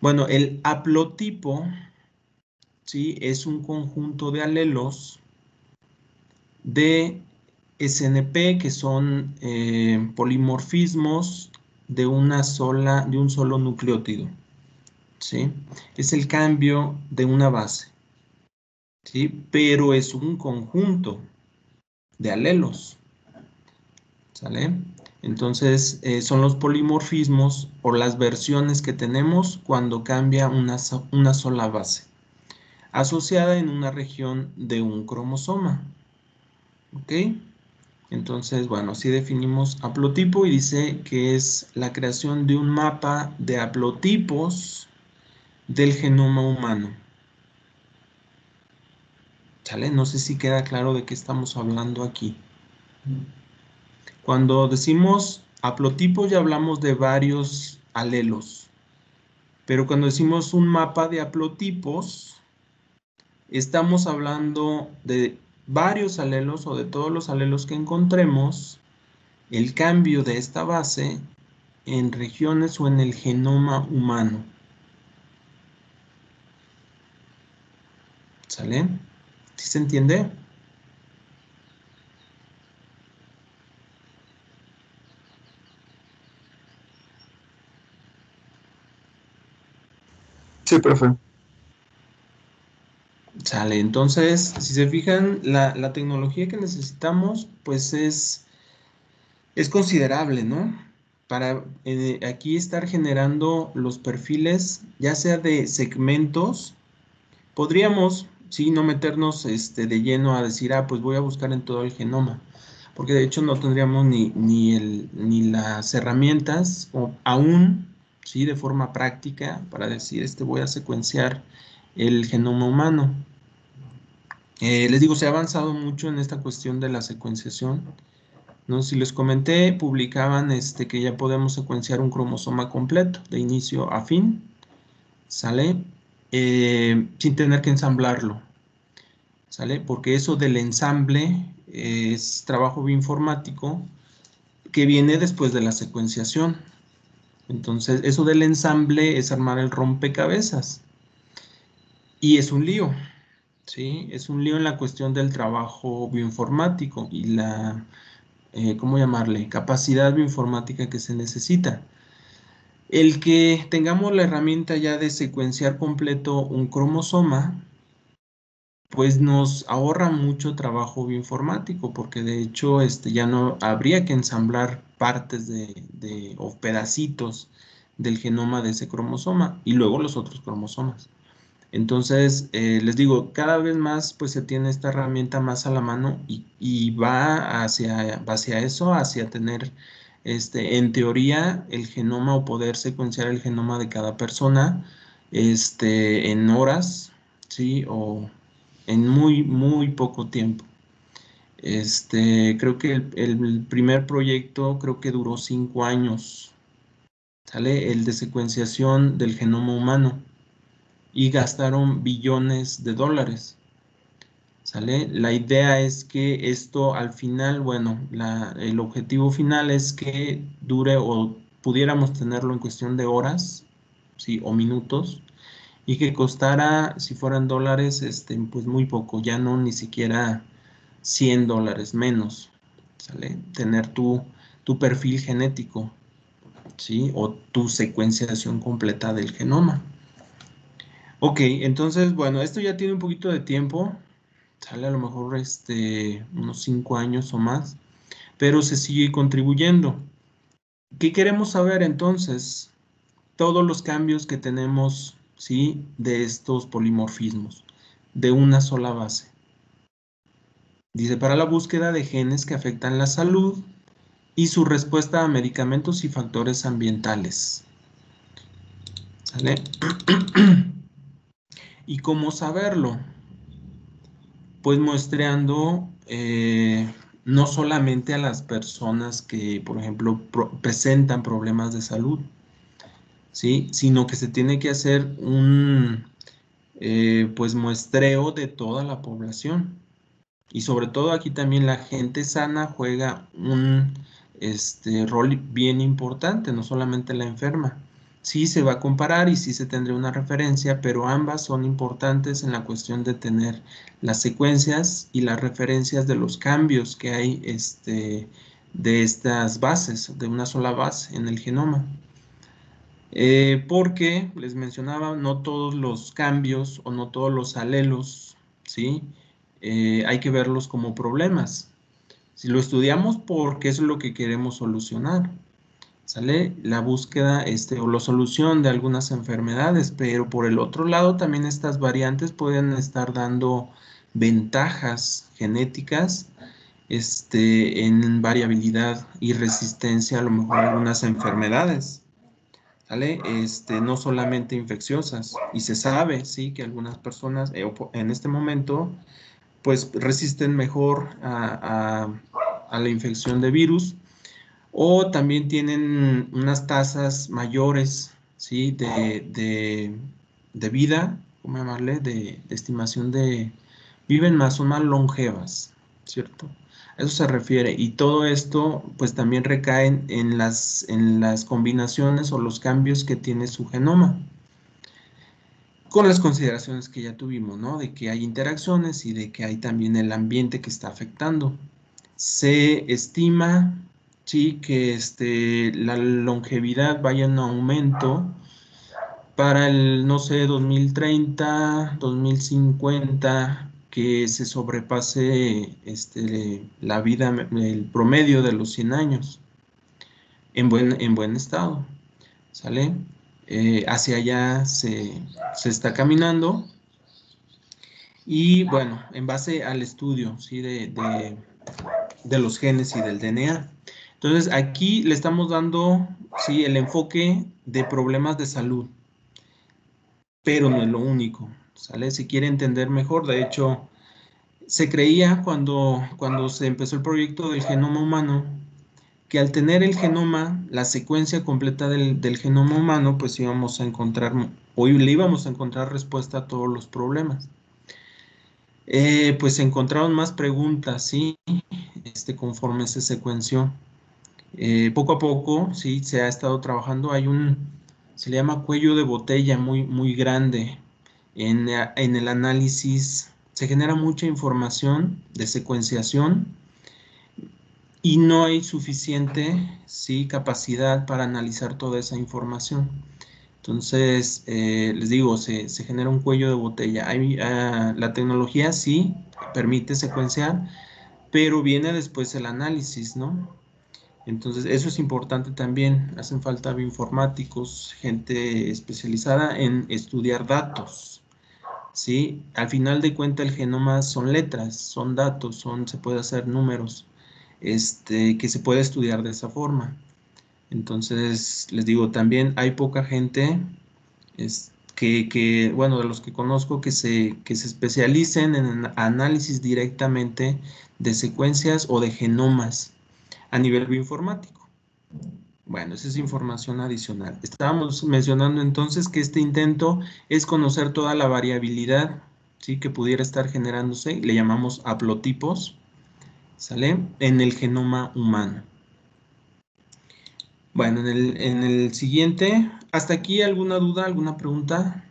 Bueno, el haplotipo ¿sí? es un conjunto de alelos de SNP que son eh, polimorfismos de, una sola, de un solo nucleótido. ¿sí? Es el cambio de una base. ¿sí? Pero es un conjunto de alelos. ¿Sale? Entonces, eh, son los polimorfismos o las versiones que tenemos cuando cambia una, una sola base, asociada en una región de un cromosoma. ¿Ok? Entonces, bueno, así definimos haplotipo y dice que es la creación de un mapa de haplotipos del genoma humano. ¿Sale? No sé si queda claro de qué estamos hablando aquí. Cuando decimos haplotipo ya hablamos de varios alelos, pero cuando decimos un mapa de haplotipos, estamos hablando de varios alelos o de todos los alelos que encontremos, el cambio de esta base en regiones o en el genoma humano. ¿Sale? ¿Sí se entiende? Sí, profe. Sale, entonces, si se fijan, la, tecnología que necesitamos, pues es, es considerable, ¿no? Para eh, aquí estar generando los perfiles, ya sea de segmentos, podríamos, sí, no meternos este, de lleno a decir, ah, pues voy a buscar en todo el genoma, porque de hecho no tendríamos ni, ni, el, ni las herramientas, o aún ¿sí? de forma práctica para decir, este voy a secuenciar el genoma humano. Eh, les digo, se ha avanzado mucho en esta cuestión de la secuenciación. No si les comenté, publicaban este, que ya podemos secuenciar un cromosoma completo, de inicio a fin, ¿sale? Eh, sin tener que ensamblarlo, ¿sale? Porque eso del ensamble es trabajo bioinformático que viene después de la secuenciación. Entonces, eso del ensamble es armar el rompecabezas. Y es un lío, ¿sí? Es un lío en la cuestión del trabajo bioinformático y la, eh, ¿cómo llamarle? Capacidad bioinformática que se necesita. El que tengamos la herramienta ya de secuenciar completo un cromosoma, pues nos ahorra mucho trabajo bioinformático, porque de hecho este, ya no habría que ensamblar partes de, o pedacitos del genoma de ese cromosoma y luego los otros cromosomas. Entonces, eh, les digo, cada vez más pues se tiene esta herramienta más a la mano y, va, hacia, hacia eso, hacia tener, este, en teoría, el genoma o poder secuenciar el genoma de cada persona este, en horas, ¿sí? O en muy, muy poco tiempo. Este, creo que el, primer proyecto creo que duró cinco años, ¿sale? El de secuenciación del genoma humano y gastaron billones de dólares, ¿sale? La idea es que esto al final, bueno, el objetivo final es que dure o pudiéramos tenerlo en cuestión de horas, ¿sí? O minutos, y que costara, si fueran dólares, este, pues muy poco, ya no ni siquiera 100 dólares, menos, ¿sale? Tener tu, tu perfil genético, ¿sí? O tu secuenciación completa del genoma. Ok, entonces, bueno, esto ya tiene un poquito de tiempo, sale a lo mejor este, unos 5 años o más, pero se sigue contribuyendo. ¿Qué queremos saber entonces? Todos los cambios que tenemos ¿sí? de estos polimorfismos de una sola base. Dice, para la búsqueda de genes que afectan la salud y su respuesta a medicamentos y factores ambientales. ¿Sale? ¿Y cómo saberlo? Pues muestreando eh, no solamente a las personas que, por ejemplo, presentan problemas de salud, ¿sí? Sino que se tiene que hacer un eh, pues muestreo de toda la población. Y sobre todo aquí también la gente sana juega un este, rol bien importante, no solamente la enferma. Sí se va a comparar y sí se tendría una referencia, pero ambas son importantes en la cuestión de tener las secuencias y las referencias de los cambios que hay este, de estas bases, de una sola base en el genoma. Eh, porque les mencionaba, no todos los cambios o no todos los alelos, ¿sí? Eh, hay que verlos como problemas. Si lo estudiamos porque es lo que queremos solucionar, ¿sale? La búsqueda este, o la solución de algunas enfermedades, pero por el otro lado también estas variantes pueden estar dando ventajas genéticas este, en variabilidad y resistencia a lo mejor algunas enfermedades. Este, no solamente infecciosas. Y se sabe, sí, que algunas personas eh, en este momento, pues resisten mejor a, la infección de virus o también tienen unas tasas mayores, sí, de, de, vida, ¿cómo llamarle? De, estimación de, viven más, son más longevas, ¿cierto? Eso se refiere. Y todo esto, pues también recae en las, en las combinaciones o los cambios que tiene su genoma. Con las consideraciones que ya tuvimos, ¿no? De que hay interacciones y de que hay también el ambiente que está afectando. Se estima, sí, que este, la longevidad vaya en aumento para el, no sé, 2030, 2050, que se sobrepase este, la vida, el promedio de los 100 años en buen, en buen estado. ¿Sale? Eh, hacia allá se, está caminando. Y bueno, en base al estudio ¿sí? de, de, los genes y del DNA. Entonces aquí le estamos dando ¿sí? el enfoque de problemas de salud, pero no es lo único. ¿sale? Si quiere entender mejor, de hecho, se creía cuando, cuando se empezó el proyecto del genoma humano que al tener el genoma, la secuencia completa del, genoma humano, pues íbamos a encontrar, hoy le íbamos a encontrar respuesta a todos los problemas. Eh, pues se encontraron más preguntas, ¿sí? Este, conforme se secuenció. Eh, poco a poco, sí, se ha estado trabajando. Hay un, se le llama cuello de botella muy, muy grande en, en el análisis. Se genera mucha información de secuenciación y no hay suficiente sí, capacidad para analizar toda esa información. Entonces, eh, les digo, se, genera un cuello de botella. Hay, ah, la tecnología sí permite secuenciar, pero viene después el análisis, ¿no? Entonces, eso es importante también. Hacen falta bioinformáticos, gente especializada en estudiar datos. ¿sí? Al final de cuentas, el genoma son letras, son datos, son, se puede hacer números, este, que se puede estudiar de esa forma. Entonces, les digo, también hay poca gente que, que, bueno, de los que conozco, que se, que se especialicen en análisis directamente de secuencias o de genomas a nivel bioinformático. Bueno, esa es información adicional. Estábamos mencionando entonces que este intento es conocer toda la variabilidad que pudiera estar generándose, le llamamos haplotipos, ¿sale? En el genoma humano. Bueno, en el, en el siguiente, ¿hasta aquí alguna duda, alguna pregunta?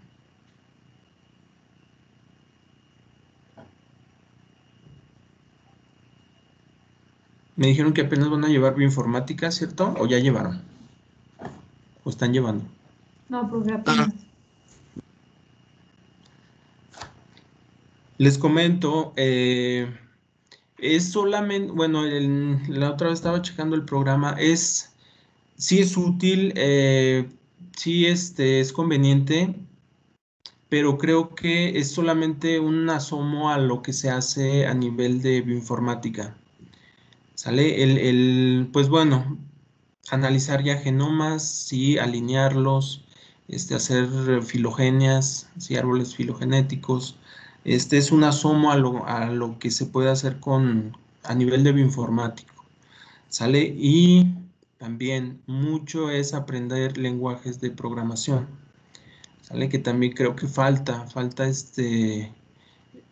Me dijeron que apenas van a llevar bioinformática, ¿cierto? ¿O ya llevaron? ¿O están llevando? No, pues apenas. Les comento, eh, es solamente, bueno, la otra vez estaba checando el programa, es, sí es útil, eh, sí este, es conveniente, pero creo que es solamente un asomo a lo que se hace a nivel de bioinformática. ¿Sale? El, pues bueno, analizar ya genomas, sí, alinearlos, este, hacer filogenias, sí, árboles filogenéticos. Este es un asomo a lo, a lo que se puede hacer con, a nivel de bioinformático. ¿Sale? Y también mucho es aprender lenguajes de programación. ¿Sale? Que también creo que falta, falta este,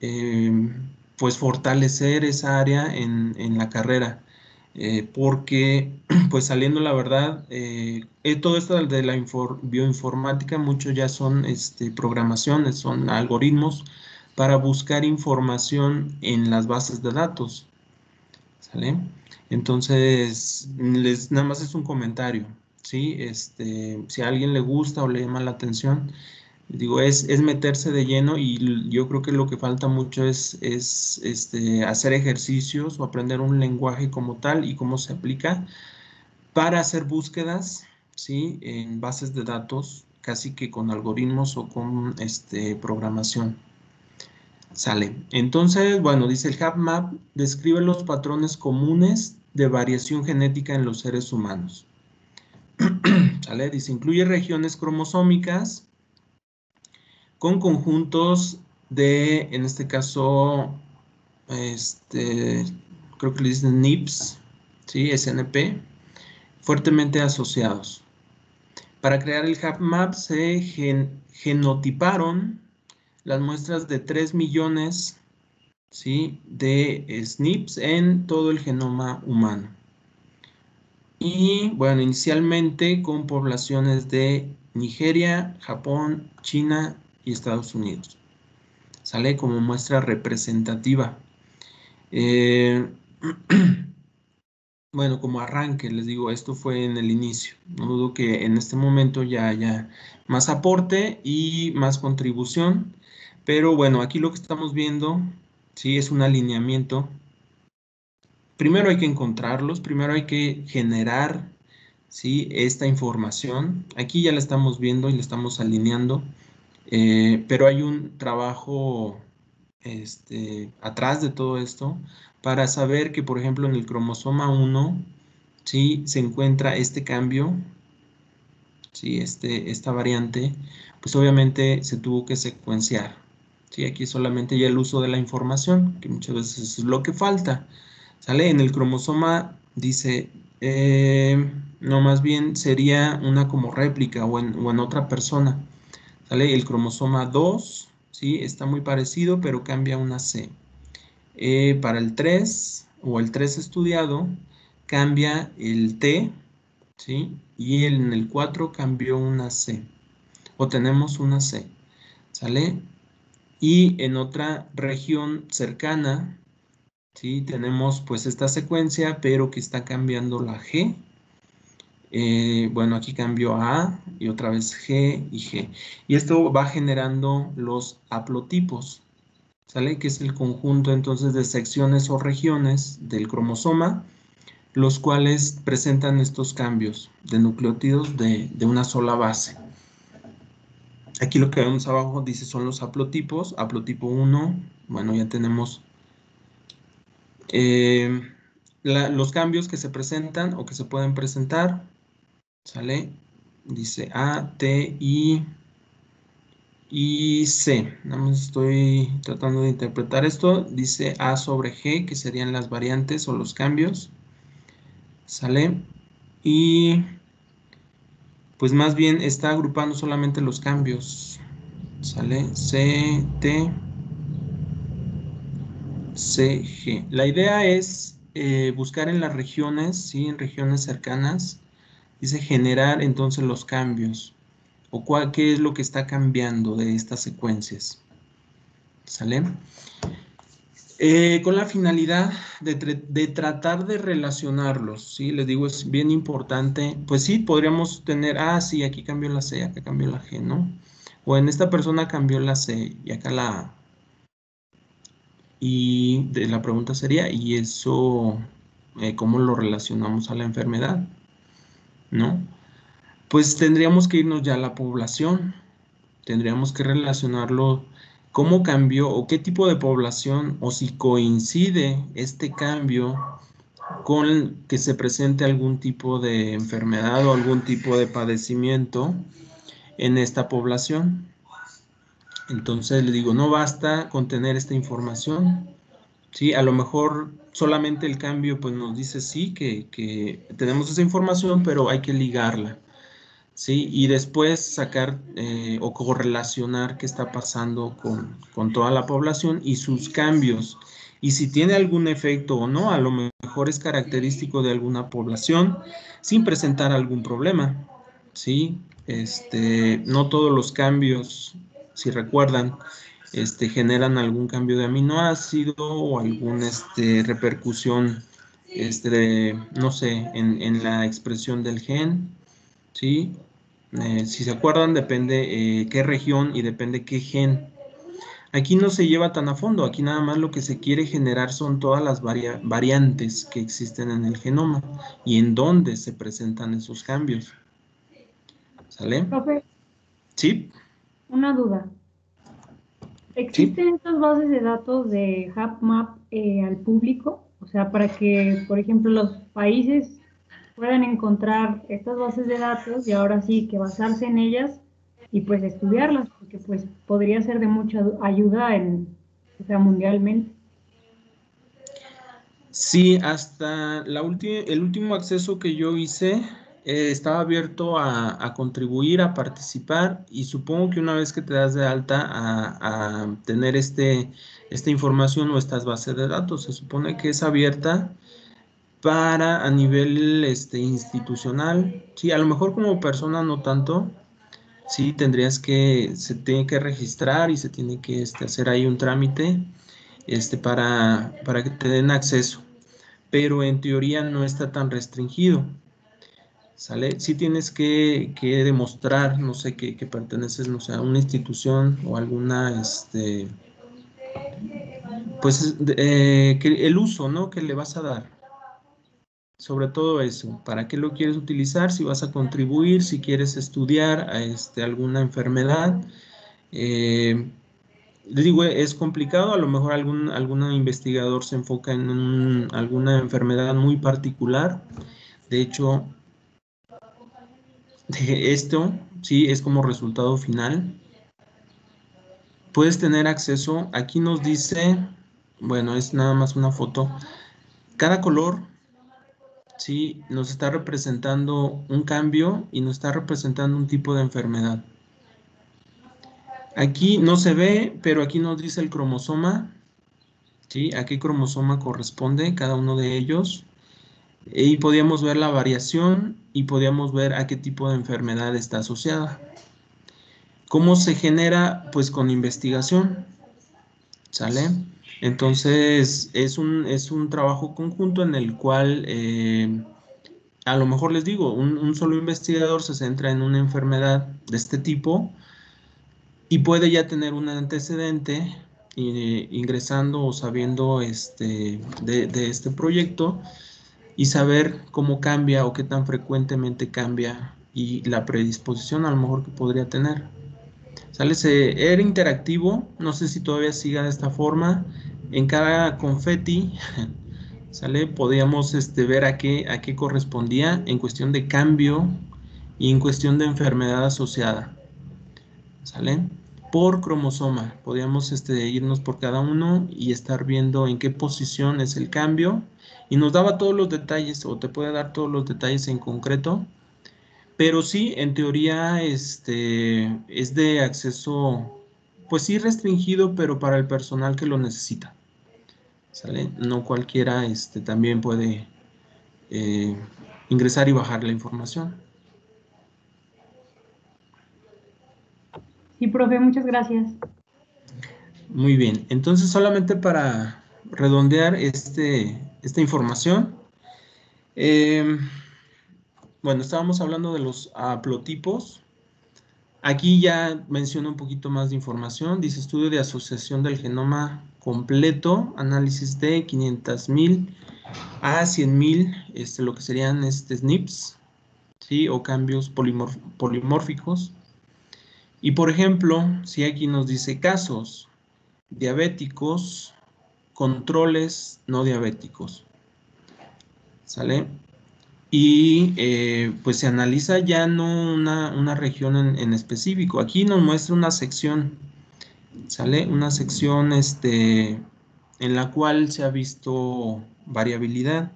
em, pues fortalecer esa área en, la carrera. Eh, porque pues saliendo la verdad, eh, eh, todo esto de la bioinformática, muchos ya son este, programaciones, son algoritmos para buscar información en las bases de datos. ¿Sale? Entonces, les, nada más es un comentario, ¿sí? Este, si a alguien le gusta o le llama la atención, digo, es, es meterse de lleno y yo creo que lo que falta mucho es, es este, hacer ejercicios o aprender un lenguaje como tal y cómo se aplica para hacer búsquedas, ¿sí? En bases de datos, casi que con algoritmos o con este, programación. Sale. Entonces, bueno, dice el HapMap, describe los patrones comunes de variación genética en los seres humanos. ¿Sale? Dice, incluye regiones cromosómicas, con conjuntos de, en este caso, este, creo que le dicen NIPS, ¿sí? SNP, fuertemente asociados. Para crear el HapMap se genotiparon las muestras de 3 millones ¿sí? de SNPs en todo el genoma humano. Y bueno, inicialmente con poblaciones de Nigeria, Japón, China y Estados Unidos. Sale como muestra representativa. Eh, bueno, como arranque, les digo, esto fue en el inicio. No dudo que en este momento ya haya más aporte y más contribución. Pero bueno, aquí lo que estamos viendo, sí, es un alineamiento. Primero hay que encontrarlos, primero hay que generar, sí, esta información. Aquí ya la estamos viendo y la estamos alineando. Eh, pero hay un trabajo este, atrás de todo esto para saber que, por ejemplo, en el cromosoma 1, si se encuentra este cambio, ¿sí? este, esta variante, pues obviamente se tuvo que secuenciar. ¿Sí? Aquí solamente ya el uso de la información, que muchas veces es lo que falta. ¿Sale? En el cromosoma dice, eh, no, más bien sería una como réplica o en, otra persona. ¿Sale? El cromosoma 2, ¿sí? Está muy parecido, pero cambia una C. Eh, para el 3 o el 3 estudiado, cambia el T, ¿sí? Y en el 4 cambió una C. O tenemos una C. ¿Sale? Y en otra región cercana, ¿sí? Tenemos pues esta secuencia, pero que está cambiando la G. Eh, bueno, aquí cambió a A y otra vez G y G. Y esto va generando los haplotipos, ¿sale? Que es el conjunto entonces de secciones o regiones del cromosoma, los cuales presentan estos cambios de nucleótidos de, de una sola base. Aquí lo que vemos abajo dice son los haplotipos. Haplotipo 1, bueno, ya tenemos eh, los cambios que se presentan o que se pueden presentar. ¿Sale? Dice A, T, I y C. Nada más estoy tratando de interpretar esto. Dice A sobre G, que serían las variantes o los cambios. ¿Sale? Y pues más bien está agrupando solamente los cambios. ¿Sale? C, T, C, G. La idea es eh, buscar en las regiones, ¿sí? En regiones cercanas, dice generar entonces los cambios. O cuál, qué es lo que está cambiando de estas secuencias. ¿Sale? Eh, con la finalidad de, tratar de relacionarlos, ¿sí? Les digo, es bien importante. Pues sí, podríamos tener, ah, sí, aquí cambió la C, acá cambió la G, ¿no? O en esta persona cambió la C y acá la A. Y de, la pregunta sería, ¿y eso eh, cómo lo relacionamos a la enfermedad? ¿No? Pues tendríamos que irnos ya a la población. Tendríamos que relacionarlo cómo cambió o qué tipo de población o si coincide este cambio con que se presente algún tipo de enfermedad o algún tipo de padecimiento en esta población. Entonces le digo, no basta con tener esta información. Sí, a lo mejor solamente el cambio pues nos dice sí que, que tenemos esa información, pero hay que ligarla. ¿Sí? Y después sacar eh, o correlacionar qué está pasando con, con, toda la población y sus cambios. Y si tiene algún efecto o no, a lo mejor es característico de alguna población sin presentar algún problema, ¿sí? Este, no todos los cambios, si recuerdan, este, generan algún cambio de aminoácido o alguna este, repercusión, este, no sé, en, en la expresión del gen, ¿sí? Eh, si se acuerdan, depende eh, qué región y depende qué gen. Aquí no se lleva tan a fondo, aquí nada más lo que se quiere generar son todas las variantes que existen en el genoma y en dónde se presentan esos cambios. ¿Sale? Profe. Sí. Una duda. ¿Existen estas bases de datos de HapMap eh, al público? O sea, para que, por ejemplo, los países puedan encontrar estas bases de datos y ahora sí que basarse en ellas y pues estudiarlas, porque pues podría ser de mucha ayuda en, o sea, mundialmente. Sí, hasta la el último acceso que yo hice eh, estaba abierto a, contribuir, a participar y supongo que una vez que te das de alta a, a tener este, esta información o estas bases de datos, se supone que es abierta para a nivel este, institucional, sí, a lo mejor como persona no tanto, sí, tendrías que, se tiene que registrar y se tiene que este, hacer ahí un trámite este, para, para que te den acceso, pero en teoría no está tan restringido. ¿Sale? Sí tienes que, que demostrar, no sé, que, que, perteneces, no sé, a una institución o alguna, este, pues, eh, que el uso, ¿no? Que le vas a dar sobre todo eso, para qué lo quieres utilizar, si vas a contribuir, si quieres estudiar a este, alguna enfermedad. Eh, les digo, es complicado, a lo mejor algún, algún investigador se enfoca en alguna enfermedad muy particular. De hecho, esto sí es como resultado final. puedes tener acceso, aquí nos dice, bueno, es nada más una foto, cada color, sí, nos está representando un cambio y nos está representando un tipo de enfermedad. Aquí no se ve, pero aquí nos dice el cromosoma, ¿sí? A qué cromosoma corresponde cada uno de ellos. Y podíamos ver la variación y podíamos ver a qué tipo de enfermedad está asociada. ¿Cómo se genera? Pues con investigación, ¿sale? Entonces es un, es un trabajo conjunto en el cual, eh, a lo mejor les digo, un, solo investigador se centra en una enfermedad de este tipo, y puede ya tener un antecedente eh, ingresando o sabiendo este, de, este proyecto y saber cómo cambia o qué tan frecuentemente cambia y la predisposición a lo mejor que podría tener. ¿Sale? Se, era interactivo, no sé si todavía siga de esta forma. En cada confeti, ¿sale? Podíamos este, ver a qué, a qué correspondía en cuestión de cambio y en cuestión de enfermedad asociada. ¿Sale? Por cromosoma, podíamos este, irnos por cada uno y estar viendo en qué posición es el cambio y nos daba todos los detalles o te puede dar todos los detalles en concreto, pero sí, en teoría este, es de acceso, pues sí restringido, pero para el personal que lo necesita. ¿Sale? No cualquiera este, también puede eh, ingresar y bajar la información. Sí, profe, muchas gracias. Muy bien, entonces solamente para redondear este, esta información, em, bueno, estábamos hablando de los haplotipos. Aquí ya menciono un poquito más de información. Dice estudio de asociación del genoma completo, análisis de 500.000 a 100.000, este, lo que serían este, SNPs, ¿sí? o cambios polimórficos. Y por ejemplo, si aquí nos dice casos diabéticos, controles no diabéticos. ¿Sale? Y eh, pues se analiza ya no una, región en, específico. Aquí nos muestra una sección, ¿sale? Una sección este, en la cual se ha visto variabilidad.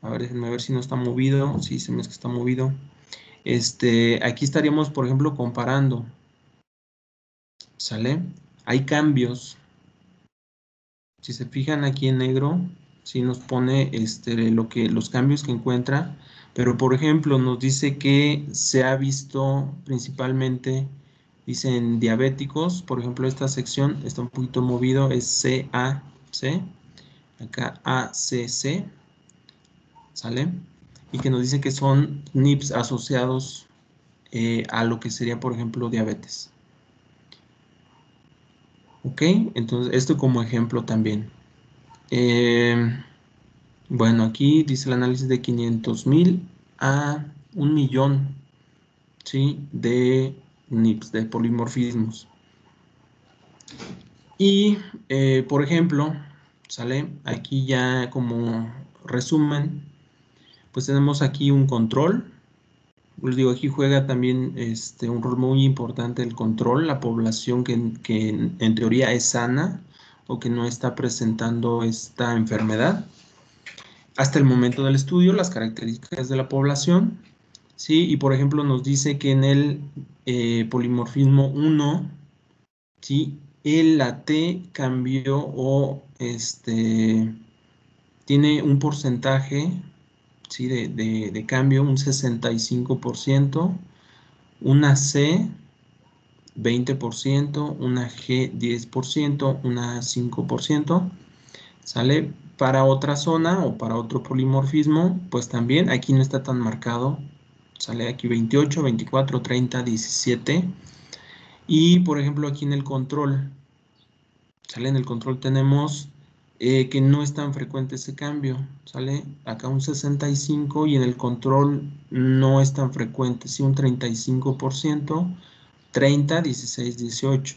A ver, déjenme ver si no está movido. Sí, se me es que está movido. Este, aquí estaríamos, por ejemplo, comparando ¿Sale? Hay cambios. Si se fijan aquí en negro, si nos pone este, lo que, los cambios que encuentra. Pero, por ejemplo, nos dice que se ha visto principalmente, dicen diabéticos. Por ejemplo, esta sección está un poquito movido, es CAC. Acá ACC. ¿Sale? Y que nos dice que son NIPS asociados eh, a lo que sería, por ejemplo, diabetes. Ok, entonces esto como ejemplo también. Eh, bueno, aquí dice el análisis de 500 mil a un millón ¿sí? de NIPS, de polimorfismos. Y, eh, por ejemplo, sale aquí ya como resumen, pues tenemos aquí un control, les digo, aquí juega también este, un rol muy importante el control, la población que, en, teoría es sana o que no está presentando esta enfermedad. Hasta el momento del estudio, las características de la población, ¿sí? Y por ejemplo nos dice que en el eh, polimorfismo 1, ¿sí? El T cambió o este, tiene un porcentaje ¿sí? de, cambio, un 65%, una C 20%, una G 10%, una 5%, ¿sale? Para otra zona o para otro polimorfismo, pues también aquí no está tan marcado, sale aquí 28, 24, 30, 17. Y por ejemplo aquí en el control, sale en el control tenemos eh, que no es tan frecuente ese cambio, ¿sale? Acá un 65 y en el control no es tan frecuente, sí un 35%, 30, 16, 18,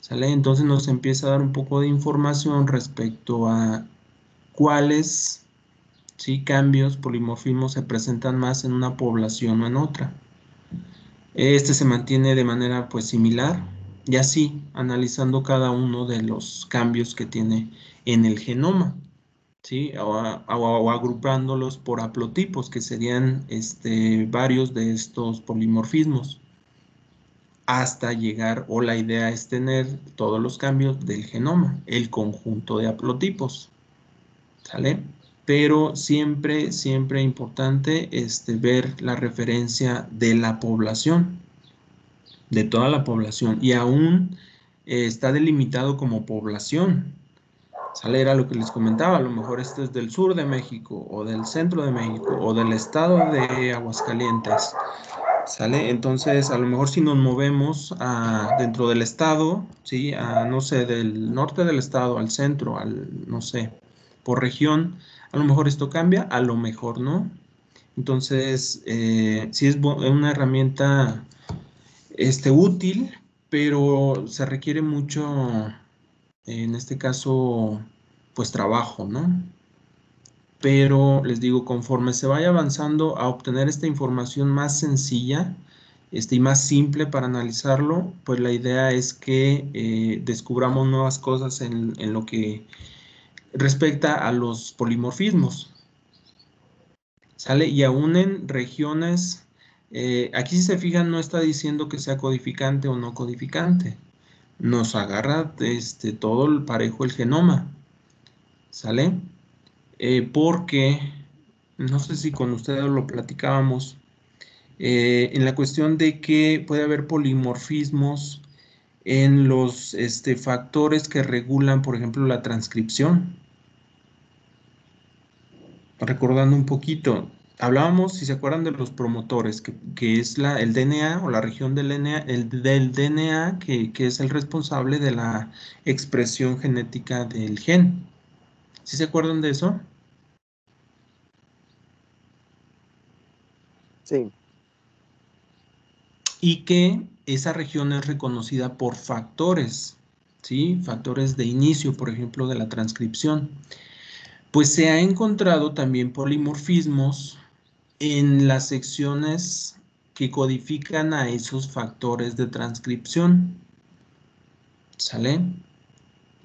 ¿sale? Entonces nos empieza a dar un poco de información respecto a cuáles, ¿sí? Cambios, polimorfismos se presentan más en una población o en otra. Este se mantiene de manera pues similar, Y así, analizando cada uno de los cambios que tiene en el genoma. ¿sí? O, agrupándolos por haplotipos, que serían este, varios de estos polimorfismos, hasta llegar, o la idea es tener todos los cambios del genoma, el conjunto de haplotipos, ¿sale? Pero siempre, siempre importante este, ver la referencia de la población, de toda la población, y aún eh, está delimitado como población, Sale, era lo que les comentaba, a lo mejor este es del sur de México o del centro de México o del estado de Aguascalientes. ¿Sale? Entonces, a lo mejor si nos movemos a, dentro del estado, ¿sí? A, no sé, del norte del estado al centro, al, no sé, por región, a lo mejor esto cambia, a lo mejor no. Entonces, eh, sí es una herramienta este, útil, pero se requiere mucho en este caso, pues trabajo, ¿no? Pero les digo, conforme se vaya avanzando a obtener esta información más sencilla este, y más simple para analizarlo, pues la idea es que eh, descubramos nuevas cosas en, lo que respecta a los polimorfismos. ¿Sale? Y aún en regiones, eh, aquí si se fijan no está diciendo que sea codificante o no codificante nos agarra este, todo el parejo el genoma. ¿Sale? Eh, porque, no sé si con ustedes lo platicábamos, eh, en la cuestión de que puede haber polimorfismos en los este, factores que regulan, por ejemplo, la transcripción. Recordando un poquito, hablábamos, si se acuerdan, de los promotores, que, es el DNA o la región del DNA, el, del DNA que, es el responsable de la expresión genética del gen. ¿Sí se acuerdan de eso? Sí. Y que esa región es reconocida por factores, ¿sí? Factores de inicio, por ejemplo, de la transcripción. Pues se ha encontrado también polimorfismos en las secciones que codifican a esos factores de transcripción. ¿Sale?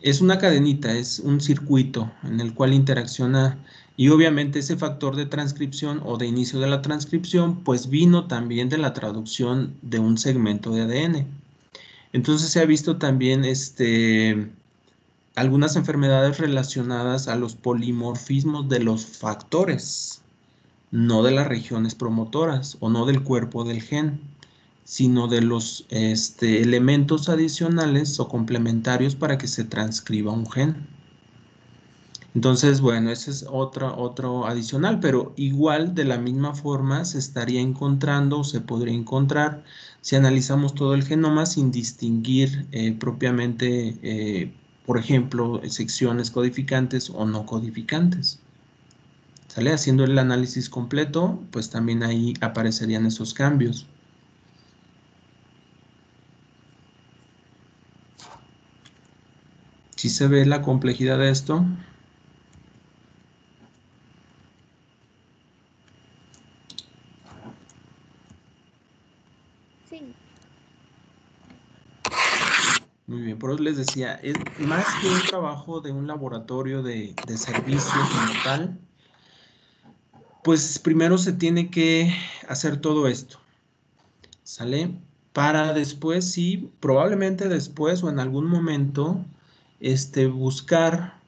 Es una cadenita, es un circuito en el cual interacciona y obviamente ese factor de transcripción o de inicio de la transcripción pues vino también de la traducción de un segmento de ADN. Entonces se ha visto también este, algunas enfermedades relacionadas a los polimorfismos de los factores no de las regiones promotoras o no del cuerpo del gen, sino de los este, elementos adicionales o complementarios para que se transcriba un gen. Entonces, bueno, ese es otro, otro adicional, pero igual de la misma forma se estaría encontrando o se podría encontrar si analizamos todo el genoma sin distinguir eh, propiamente, eh, por ejemplo, secciones codificantes o no codificantes. ¿Sale? Haciendo el análisis completo, pues también ahí aparecerían esos cambios. Si se ve la complejidad de esto. Sí. Muy bien, por eso les decía, es más que un trabajo de un laboratorio de, de servicio como tal, pues primero se tiene que hacer todo esto, ¿sale? Para después, sí, probablemente después o en algún momento, este, buscar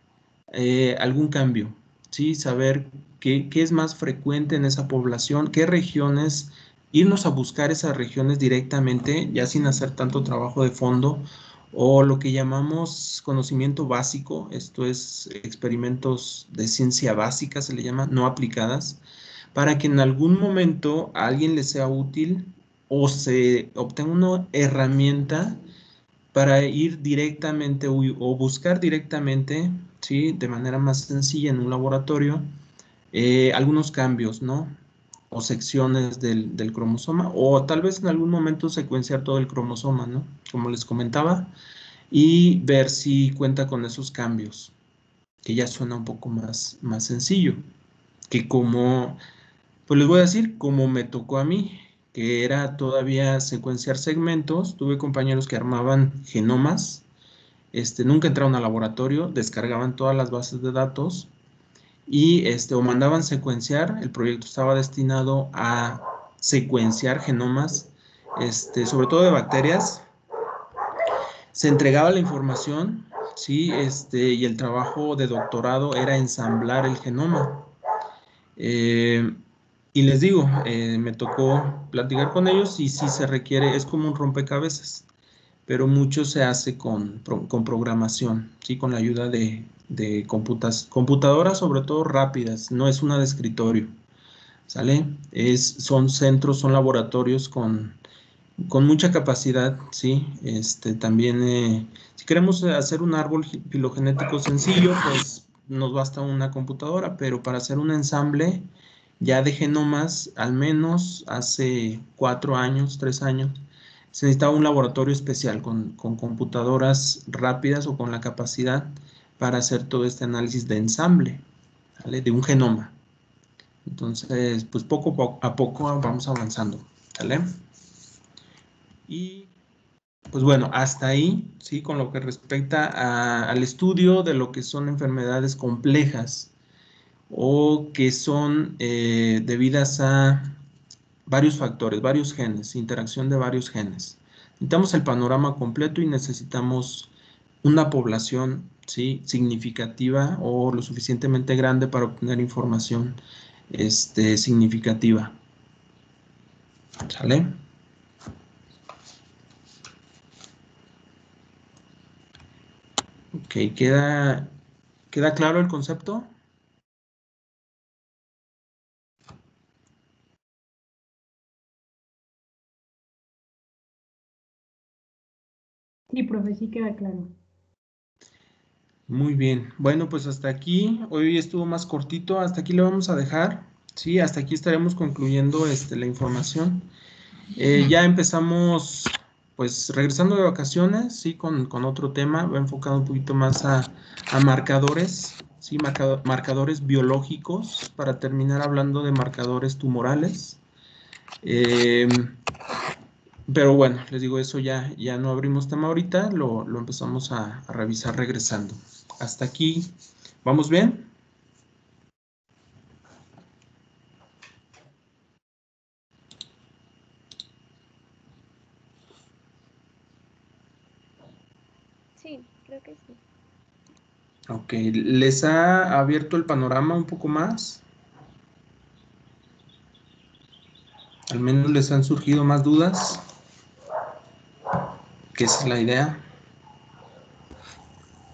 eh, algún cambio, ¿sí? Saber qué, qué es más frecuente en esa población, qué regiones, irnos a buscar esas regiones directamente, ya sin hacer tanto trabajo de fondo, o lo que llamamos conocimiento básico, esto es experimentos de ciencia básica, se le llama, no aplicadas, para que en algún momento a alguien le sea útil o se obtenga una herramienta para ir directamente o buscar directamente, ¿sí? de manera más sencilla en un laboratorio, eh, algunos cambios, ¿no? O secciones del, del, cromosoma, o tal vez en algún momento secuenciar todo el cromosoma, ¿no? Como les comentaba, y ver si cuenta con esos cambios, que ya suena un poco más, más sencillo, que como pues les voy a decir como me tocó a mí, que era todavía secuenciar segmentos. Tuve compañeros que armaban genomas, este, nunca entraron al laboratorio, descargaban todas las bases de datos y este, o mandaban secuenciar. El proyecto estaba destinado a secuenciar genomas, este, sobre todo de bacterias. Se entregaba la información, sí, este, y el trabajo de doctorado era ensamblar el genoma. Eh, y les digo, eh, me tocó platicar con ellos y sí se requiere, es como un rompecabezas, pero mucho se hace con, con programación, ¿sí? con la ayuda de, de computas, computadoras, sobre todo rápidas, no es una de escritorio, ¿sale? Es, son centros, son laboratorios con, con mucha capacidad, ¿sí? Este, también, eh, si queremos hacer un árbol filogenético sencillo, pues nos basta una computadora, pero para hacer un ensamble, ya de genomas, al menos hace cuatro años, tres años, se necesitaba un laboratorio especial con, computadoras rápidas o con la capacidad para hacer todo este análisis de ensamble, de un genoma. Entonces, pues poco a poco vamos avanzando, ¿vale? Y pues bueno, hasta ahí, ¿sí? Con lo que respecta al estudio de lo que son enfermedades complejas o que son eh, debidas a varios factores, varios genes, interacción de varios genes. Necesitamos el panorama completo y necesitamos una población ¿sí? significativa o lo suficientemente grande para obtener información este, significativa. ¿Sale? Ok, ¿queda, ¿queda claro el concepto? Sí, profe, sí queda claro. Muy bien. Bueno, pues hasta aquí. Hoy estuvo más cortito. Hasta aquí le vamos a dejar. Sí, hasta aquí estaremos concluyendo este, la información. Eh, ya empezamos, pues regresando de vacaciones, sí, con, otro tema. Va enfocado un poquito más a, marcadores, sí, marcadores biológicos, para terminar hablando de marcadores tumorales. Eh, pero bueno, les digo, eso ya, ya no abrimos tema ahorita, lo, empezamos a, revisar regresando. Hasta aquí, ¿vamos bien? Sí, creo que sí. Ok, ¿les ha abierto el panorama un poco más? Al menos les han surgido más dudas que esa es la idea.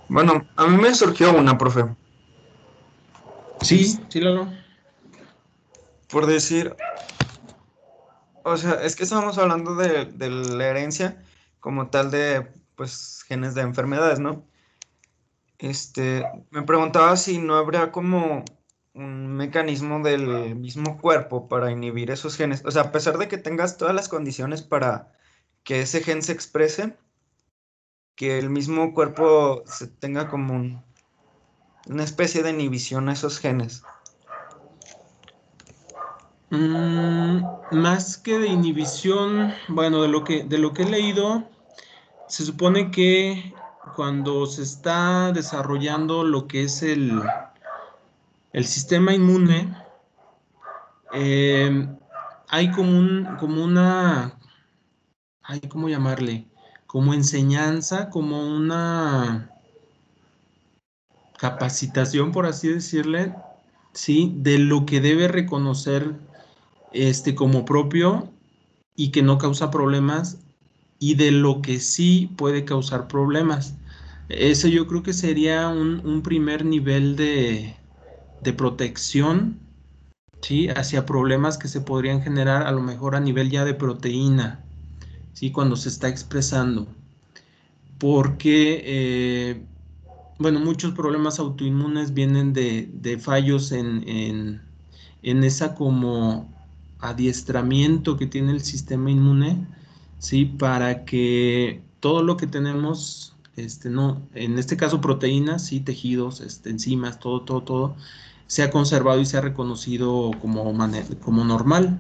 Bueno, a mí me surgió una, profe. Sí, sí, Lalo. Por decir, o sea, es que estábamos hablando de, de, la herencia como tal de, pues, genes de enfermedades, ¿no? Este, me preguntaba si no habría como un mecanismo del mismo cuerpo para inhibir esos genes. O sea, a pesar de que tengas todas las condiciones para que ese gen se exprese, que el mismo cuerpo se tenga como una especie de inhibición a esos genes. Mm, más que de inhibición, bueno, de lo que de lo que he leído, se supone que cuando se está desarrollando lo que es el, el sistema inmune, eh, hay como, un, como una hay ¿cómo llamarle? Como enseñanza, como una capacitación, por así decirle, ¿sí? De lo que debe reconocer este como propio y que no causa problemas y de lo que sí puede causar problemas. Eso yo creo que sería un, primer nivel de, de protección ¿sí? hacia problemas que se podrían generar a lo mejor a nivel ya de proteína. ¿Sí? cuando se está expresando. Porque, eh, bueno, muchos problemas autoinmunes vienen de, fallos en, en, esa como adiestramiento que tiene el sistema inmune, ¿sí? Para que todo lo que tenemos, este, no, en este caso proteínas, sí, tejidos, este, enzimas, todo, todo, todo, sea conservado y sea reconocido como, como normal.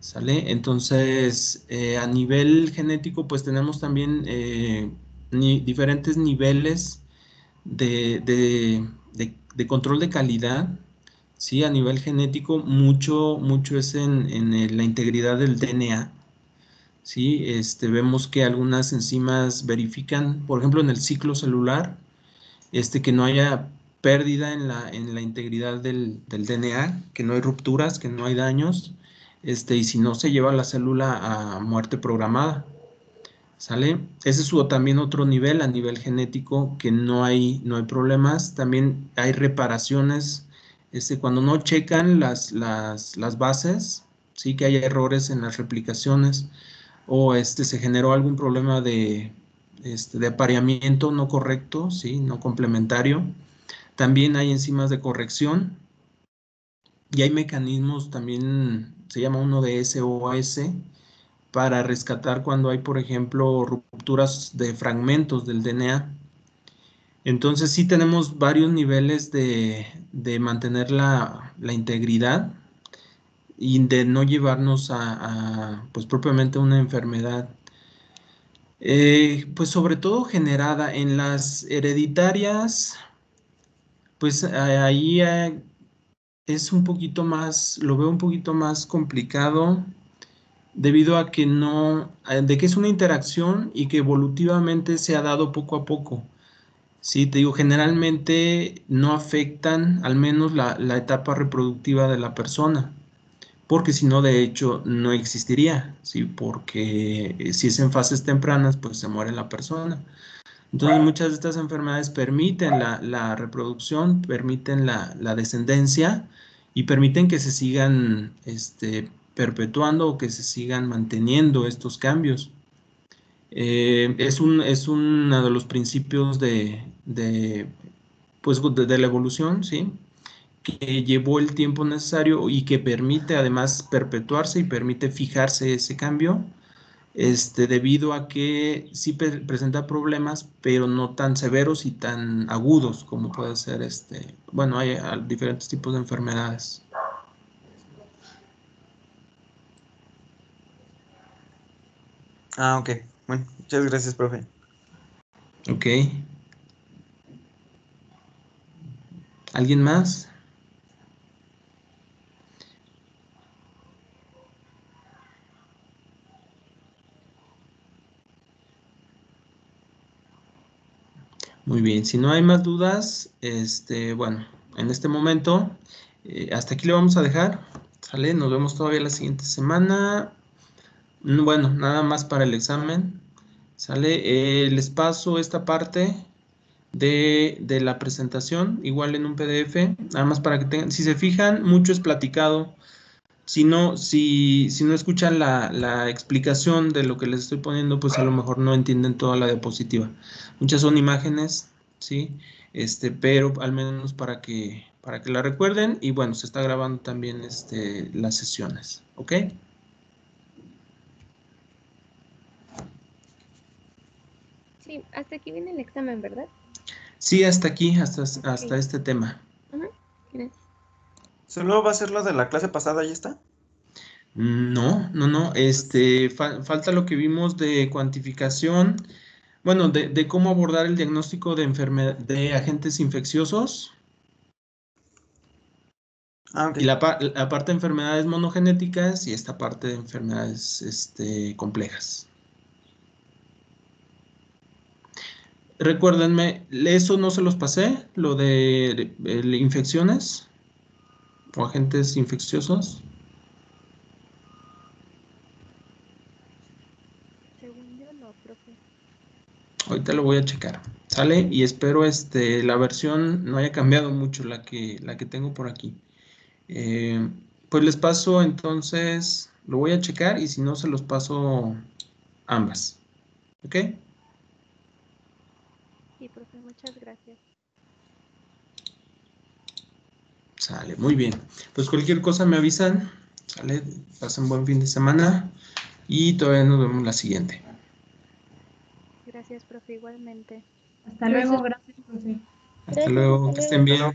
¿Sale? Entonces, eh, a nivel genético, pues tenemos también eh, diferentes niveles de, de, control de calidad, ¿sí? A nivel genético, mucho, mucho es en, en la integridad del DNA, ¿sí? Este, vemos que algunas enzimas verifican, por ejemplo, en el ciclo celular, este, que no haya pérdida en la, en la integridad del, del DNA, que no hay rupturas, que no hay daños, este, y si no se lleva la célula a muerte programada. ¿Sale? Ese es también otro nivel, a nivel genético, que no hay, no hay problemas. También hay reparaciones, este, cuando no checan las, las, las bases, sí que hay errores en las replicaciones, o este, se generó algún problema de, este, de apareamiento no correcto, ¿sí? no complementario. También hay enzimas de corrección, y hay mecanismos también, se llama uno de SOS, para rescatar cuando hay, por ejemplo, rupturas de fragmentos del DNA. Entonces sí tenemos varios niveles de, mantener la, integridad y de no llevarnos a, pues propiamente una enfermedad. Eh, pues sobre todo generada en las hereditarias, pues ahí hay, es un poquito más, lo veo un poquito más complicado debido a que no, de que es una interacción y que evolutivamente se ha dado poco a poco. Sí, te digo, generalmente no afectan al menos la, etapa reproductiva de la persona, porque si no, de hecho, no existiría, ¿sí? Porque eh, si es en fases tempranas, pues se muere la persona. Entonces, muchas de estas enfermedades permiten la, reproducción, permiten la, descendencia y permiten que se sigan este, perpetuando o que se sigan manteniendo estos cambios. Eh, es, un, es uno de los principios de, pues, de, la evolución, ¿sí? que llevó el tiempo necesario y que permite además perpetuarse y permite fijarse ese cambio este, debido a que sí presenta problemas, pero no tan severos y tan agudos como puede ser, este, bueno, hay diferentes tipos de enfermedades. Ah, ok. Bueno, muchas gracias, profe. Ok. ¿Alguien más? Muy bien, si no hay más dudas, este, bueno, en este momento, eh, hasta aquí le vamos a dejar. ¿Sale? Nos vemos todavía la siguiente semana. Mm, bueno, nada más para el examen. ¿Sale? Eh, les paso esta parte de, la presentación, igual en un PDF, nada más para que tengan, si se fijan, mucho es platicado. Si no, si, si no escuchan la, la, explicación de lo que les estoy poniendo, pues a lo mejor no entienden toda la diapositiva. Muchas son imágenes, ¿sí? Este, pero al menos para que, para que la recuerden y bueno, se está grabando también este, las sesiones, ¿ok? Sí, hasta aquí viene el examen, ¿verdad? Sí, hasta aquí, hasta, hasta este tema. Gracias. ¿Solo va a ser lo de la clase pasada y está? No, no, no. Este, falta lo que vimos de cuantificación, bueno, de, cómo abordar el diagnóstico de, de agentes infecciosos. Ah, y la, parte de enfermedades monogenéticas y esta parte de enfermedades este, complejas. Recuérdenme, eso no se los pasé, lo de, de infecciones o agentes infecciosos. Ahorita lo voy a checar. ¿Sale? Y espero este, la versión no haya cambiado mucho la que, la que tengo por aquí. Eh, pues les paso entonces, lo voy a checar y si no se los paso ambas. ¿Ok? Sí, profe, muchas gracias. Sale, muy bien. Pues cualquier cosa me avisan. Sale, pasen buen fin de semana y todavía nos vemos la siguiente. Gracias, profe, igualmente. Hasta luego, gracias, profe. Hasta luego, que estén bien.